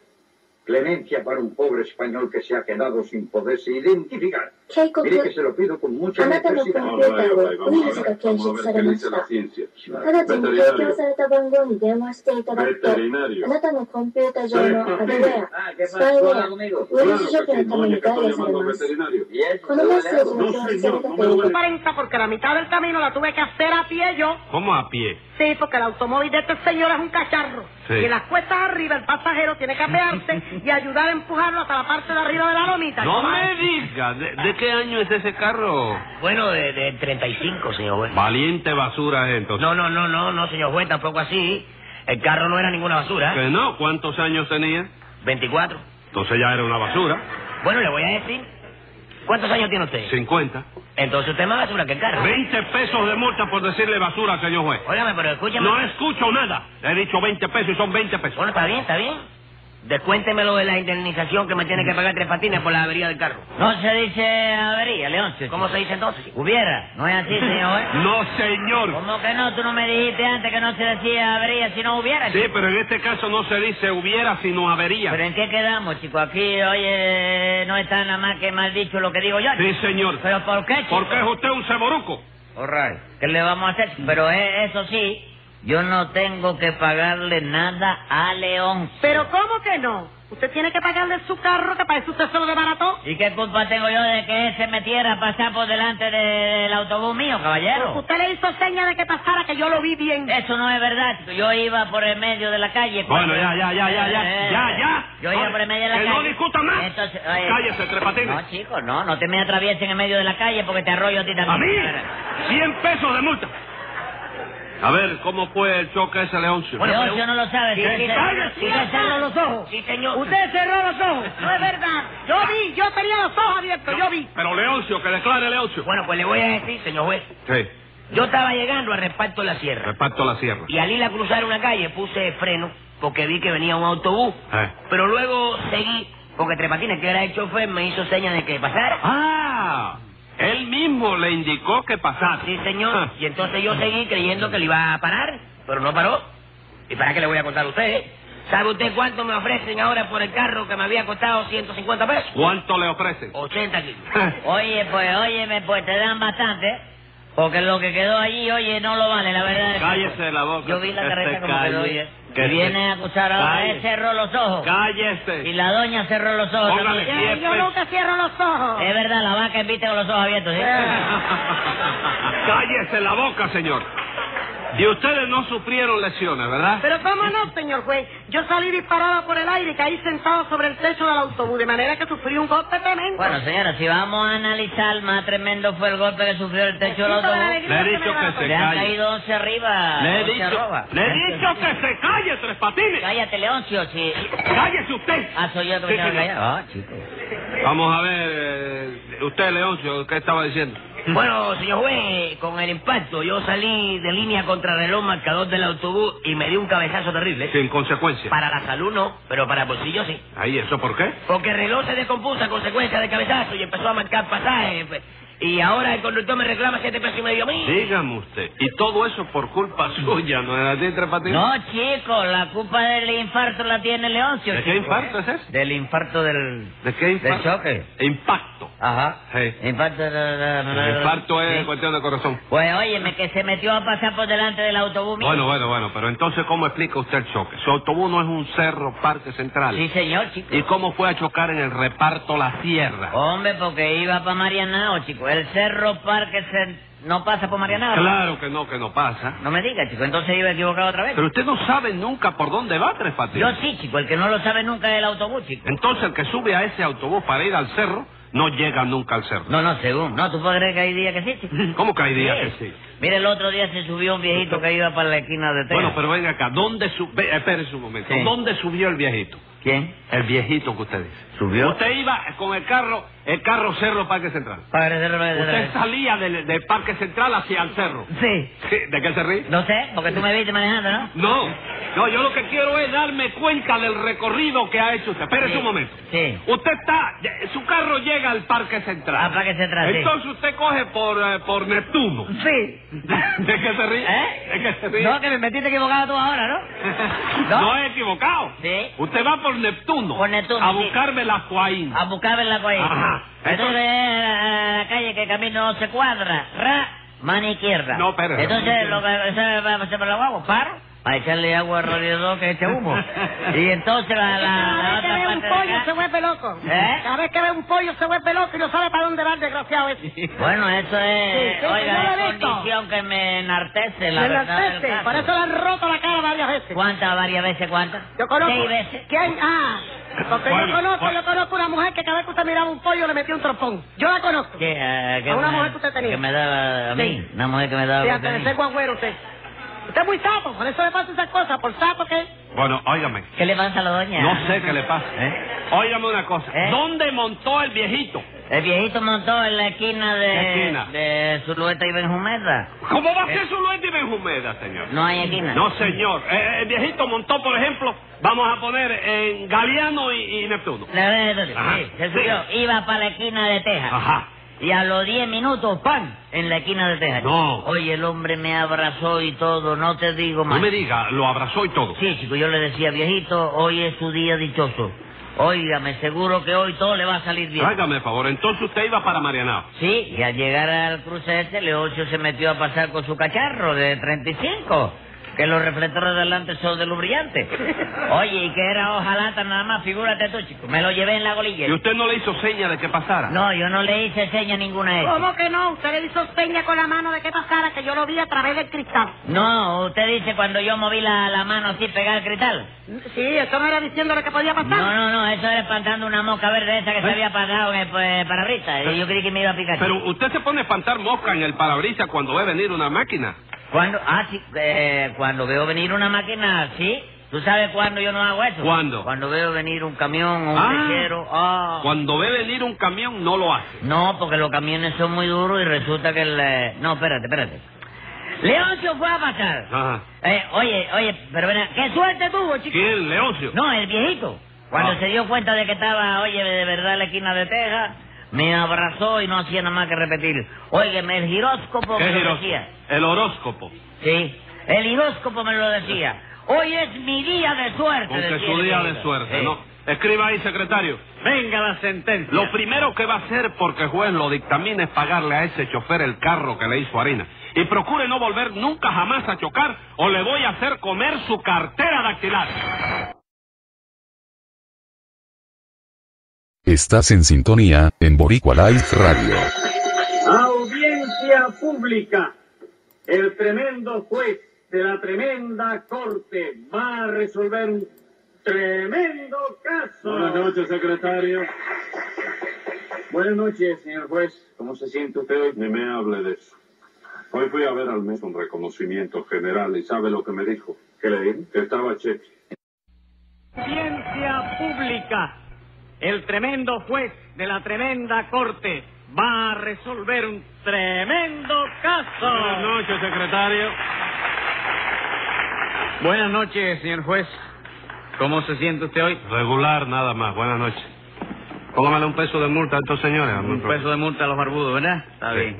Clemencia para un pobre español que se ha quedado sin poderse identificar. 警告 Mire que se lo pido con mucha あなたの necesidad. コンピューター Vamos a ver, でウイルス vamos a が ver, 検 vamos a 出さ ver れ qué ま dice し la た ciencia. 直ちに提供された番号に電話していただくと Veterinario. あなたのコンピュータ上のハードウェア Ah, ¿qué スパイウ pasó ェア conmigo? ウイルス Claro 除 que 去 sí, のた no, め oye, に que está 外野され llamando ます veterinario. ¿Y eso? このメッセージ No, の表示さ señor, れた no と me いう duele. 40 porque la mitad del camino la tuve que hacer a pie yo. ¿Cómo a pie? Sí, porque el automóvil de este señor es un cacharro. Sí. Y en las cuestas arriba el pasajero tiene que apearse y ayudar a empujarlo hasta la parte de arriba de la lomita. No chaval. me diga, ¿de, de qué año es ese carro? Bueno, de, de 35, señor juez. Valiente basura, entonces. No, no, no, no, no, señor juez, tampoco así. El carro no era ninguna basura. Que no, ¿cuántos años tenía? 24. Entonces ya era una basura. Bueno, le voy a decir. ¿Cuántos años tiene usted? 50. Entonces usted es más basura que el carro. 20 pesos de multa por decirle basura, señor juez. Óigame, pero escúcheme. No escucho nada. Le he dicho 20 pesos y son 20 pesos. Bueno, está bien, está bien. Descuéntemelo de la indemnización que me tiene que pagar Tres Patines por la avería del carro. No se dice avería, Leoncio. ¿Cómo se dice entonces? Hubiera, no es así, señor. No, señor. ¿Cómo que no? Tú no me dijiste antes que no se decía avería si no hubiera. Sí, pero en este caso no se dice hubiera, sino avería. ¿Pero en qué quedamos, chico? Aquí, oye, no está nada más que mal dicho lo que digo yo. Sí, señor. ¿Pero por qué, chico? Porque es usted un ceboruco. All right. ¿Qué le vamos a hacer? Pero eh, eso sí, Yo no tengo que pagarle nada a León. Pero ¿cómo que no? Usted tiene que pagarle su carro, que para eso usted se lo desbarató. ¿Y qué culpa tengo yo de que él se metiera a pasar por delante de- del autobús mío, caballero? Usted le hizo seña de que pasara, que yo lo vi bien. Eso no es verdad. Yo iba por el medio de la calle. Bueno, ya, ya, ya, ya, ya, Eh, ya, ya. Yo iba por el medio de la Que calle. no discuta más. Entonces, oye, Cállese, Tres. No, chicos, no. No te me atravieses en el medio de la calle porque te arroyo a ti también. ¿A mí? 100 pesos de multa. A ver, ¿cómo fue el choque ese, Leoncio? Leoncio no lo sabe. Sí, sí, sí, sí. cállese. Usted cerró los ojos. Sí, señor. Usted cerró los ojos. No es verdad. Yo vi, yo tenía los ojos abiertos, yo vi. Pero Leoncio, que declare Leoncio. Bueno, pues le voy a decir, señor juez. Sí, Yo estaba llegando al reparto de la sierra. reparto la sierra. Y al ir a cruzar una calle puse freno porque vi que venía un autobús. Eh. Pero luego seguí porque Trepatines, que era el chofer, me hizo señas de que pasara. Ah, él mismo le indicó que pasara. Sí, señor. Y entonces yo seguí creyendo que le iba a parar, pero no paró. ¿Y para qué le voy a contar a usted? eh? ¿Sabe usted cuánto me ofrecen ahora por el carro que me había costado 150 pesos? ¿Cuánto le ofrecen? 80 kilos. Oye, pues, óyeme, pues te dan bastante. Porque lo que quedó allí, oye, no lo vale, la verdad. es que- Cállese la boca. Yo vi la que carreta se como quedó, oye. Que Y se- viene a acusar ahora. Calle. Él cerró los ojos. Cállese. Y la doña cerró los ojos. Póngale Yo nunca cierro los ojos. Es verdad, la vaca invite con los ojos abiertos, ¿sí? Cállese la boca, señor. Y ustedes no sufrieron lesiones, ¿verdad? Pero cómo no, señor juez. Yo salí disparada por el aire y caí sentado sobre el techo del autobús, de manera que sufrí un golpe tremendo. Bueno, señora, si vamos a analizar, más tremendo fue el golpe que sufrió el techo del autobús. Le he dicho que se Le han calle. caído 11 arriba, Le he 11 dicho, arroba. le he dicho que se calle, Tres Patines. Cállate, Leoncio, si... Cállese usted. Ah, soy yo que me Sí, tengo que señor. callar. Ah, chico. Vamos a ver, eh, usted, Leoncio, ¿qué estaba diciendo? Bueno, señor juez, con el impacto yo salí de línea contra el reloj marcador del autobús y me di un cabezazo terrible. Sin consecuencia. Para la salud no, pero para el bolsillo sí. Ahí, ¿eso por qué? Porque el reloj se descompuso a consecuencia del cabezazo y empezó a marcar pasajes. Y ahora el conductor me reclama siete pesos y medio a mí. Dígame usted. Y todo eso por culpa suya, ¿no es así, Tres Patines? No, chico, la culpa del infarto la tiene Leoncio. ¿De qué chico. infarto es ese? Del infarto del... ¿De qué del infarto? choque. Impacto. Ajá. Sí. Infarto El infarto es Sí. cuestión de corazón. Pues óyeme, que se metió a pasar por delante del autobús. Bueno, bueno, bueno, pero entonces, ¿cómo explica usted el choque? Su autobús no es un cerro parque central. Sí, señor, chico. ¿Y cómo fue a chocar en el reparto La Sierra? Hombre, porque iba para Marianao, chico. El Cerro Parque no pasa por Marianao. Claro que no, que no pasa. No me diga, chico. Entonces iba equivocado otra vez. Pero usted no sabe nunca por dónde va Tres Patines. Yo sí, chico. El que no lo sabe nunca es el autobús, chico. Entonces, el que sube a ese autobús para ir al cerro, no llega nunca al cerro. No, no, según. No, tú puedes creer que hay días que sí, chico. ¿Cómo que hay días que sí? Mire, el otro día se subió un viejito que iba para la esquina de Texas. Bueno, pero venga acá, ¿dónde subió? Espérese un momento. Sí. ¿Dónde subió el viejito? ¿Quién? El viejito que usted dice. ¿Subió? Usted iba con el carro, el carro Cerro Parque Central. Para el Cerro Parque Usted Central. salía del, del Parque Central hacia el cerro. Sí. Sí, ¿De qué se ríe? No sé, porque tú me viste manejando, ¿no? No, no, yo lo que quiero es darme cuenta del recorrido que ha hecho usted. Espérese Sí. un momento. Sí. Usted está, su carro llega al Parque Central. Al Parque Central, sí. Entonces usted coge por, eh, por Neptuno. Sí. ¿De qué se ríe? ¿Eh? ¿De qué se ríe? No, que me metiste equivocado tú ahora, ¿no? No, ¿No? he equivocado. Sí. Usted va por Neptuno. Por Neptuno, A sí. buscarme la Coaín. A buscar en la colla. Ajá. Entonces, a la calle que camino se cuadra. Ra, mano izquierda. No, espérate. Entonces, lo que se va a hacer para la guagua, paro. A echarle agua al radiador que eche humo. Y entonces la, la, la Cada vez que ve un pollo acá- se vuelve loco. ¿Eh? Cada vez que ve un pollo se vuelve loco y no sabe para dónde va el desgraciado ese. Bueno, eso es, Sí, sí, oiga, es visto. condición que me enartece, la Se verdad del enaltece, caso. Por eso le han roto la cara varias veces. ¿Cuántas, varias veces, cuántas? Yo conozco. Seis veces. ¿Quién? Ah, porque Bueno, yo conozco, bueno. yo conozco una mujer que cada vez que usted miraba un pollo le metía un trompón. Yo la conozco. ¿Qué, eh, qué A una mujer que usted tenía. Que me daba a mí, Sí. una mujer que me daba Sí, a antes de ser guagüero usted. Usted es muy sapo, por eso le pasa esas cosas. ¿Por sapo qué? Bueno, óigame. ¿Qué le pasa a la doña? No sé qué le pasa. ¿Eh? Óigame una cosa. ¿Eh? ¿Dónde montó el viejito? El viejito montó en la esquina de... ¿Qué esquina? De Zulueta y Benjumeda. ¿Cómo va a ser su Luis y Benjumeda, señor? No hay esquina. No, señor. Eh, el viejito montó, por ejemplo, vamos a poner en Galeano y, y Neptuno. La verdad, sí, se subió. Iba para la esquina de Texas. Ajá. Y a los 10 minutos, ¡pam! En la esquina de Texas. No. Oye, el hombre me abrazó y todo, no te digo más. No me diga, lo abrazó y todo. Sí, chico, yo le decía, viejito, hoy es su día dichoso. Óigame, seguro que hoy todo le va a salir bien. Hágame favor, entonces usted iba para Marianao. Sí, y al llegar al cruce ese, Leocio se metió a pasar con su cacharro de 35, que los reflectores delante son de luz brillante. Oye, y que era hojalata nada más, figúrate tú, chico. Me lo llevé en la golilla. ¿Y usted no le hizo seña de que pasara? No, yo no le hice seña ninguna de. ¿Cómo que no? Usted le hizo seña con la mano de que pasara, que yo lo vi a través del cristal. No, usted dice cuando yo moví la, la mano así pegada al cristal. Sí, eso no era diciéndole que podía pasar. No, no, no, eso era espantando una mosca verde esa que se ¿Eh? había pasado en el pues, parabrisas. Y Yo creí que me iba a picar. Pero usted se pone a espantar mosca en el parabrisas cuando ve venir una máquina. Cuando, ah, sí, eh, cuando veo venir una máquina, sí. ¿Tú sabes cuándo yo no hago eso? ¿Cuándo? Cuando veo venir un camión o un Ah. lechero. Ah. Cuando ve venir un camión, no lo hace. No, porque los camiones son muy duros y resulta que el... eh, No, espérate, espérate. Leoncio fue a pasar. Ajá. Eh, oye, oye, pero ven, acá, ¿qué suerte tuvo, chico? ¿Quién? ¿Leoncio? No, el viejito. Cuando Ah. se dio cuenta de que estaba, oye, de verdad en la esquina de Texas, me abrazó y no hacía nada más que repetir. Óyeme, el giróscopo ¿Qué me lo giróscopo? decía. El horóscopo. Sí, el giróscopo me lo decía. Hoy es mi día de suerte. Con que decía su día de suerte, Sí. ¿no? Escriba ahí, secretario. Venga la sentencia. Lo primero que va a hacer, porque el juez lo dictamina, es pagarle a ese chofer el carro que le hizo harina. Y procure no volver nunca jamás a chocar o le voy a hacer comer su cartera dactilar. Estás en sintonía, en Boricua Life Radio. Audiencia pública. El tremendo juez de la tremenda corte va a resolver un tremendo caso. Buenas noches, secretario. Buenas noches, señor juez. ¿Cómo se siente usted hoy? Ni me hable de eso. Hoy fui a ver al mes un reconocimiento general y ¿sabe lo que me dijo? ¿Qué le dijo? Que estaba cheque. Audiencia pública. El tremendo juez de la tremenda corte va a resolver un tremendo caso. Buenas noches, secretario. Buenas noches, señor juez. ¿Cómo se siente usted hoy? Regular, nada más. Buenas noches. Póngamele un peso de multa a estos señores. Un peso de multa a los barbudos, ¿verdad? Está Sí. bien.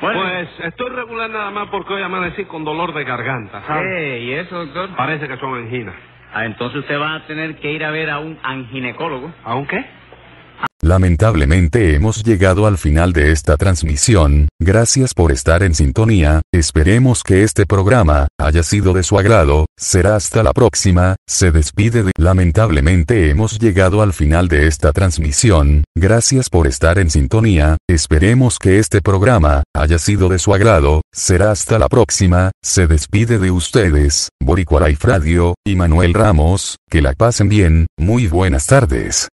Bueno. Pues estoy regular nada más porque hoy amanecí con dolor de garganta, ¿sabe? ¿Qué? ¿Y eso, doctor? Parece que son anginas. Ah, entonces usted va a tener que ir a ver a un anginecólogo. ¿A un qué? Lamentablemente hemos llegado al final de esta transmisión, gracias por estar en sintonía, esperemos que este programa haya sido de su agrado, será hasta la próxima, se despide de... Lamentablemente hemos llegado al final de esta transmisión, gracias por estar en sintonía, esperemos que este programa haya sido de su agrado, será hasta la próxima, se despide de ustedes, Boricua Life Radio, y Manuel Ramos, que la pasen bien, muy buenas tardes.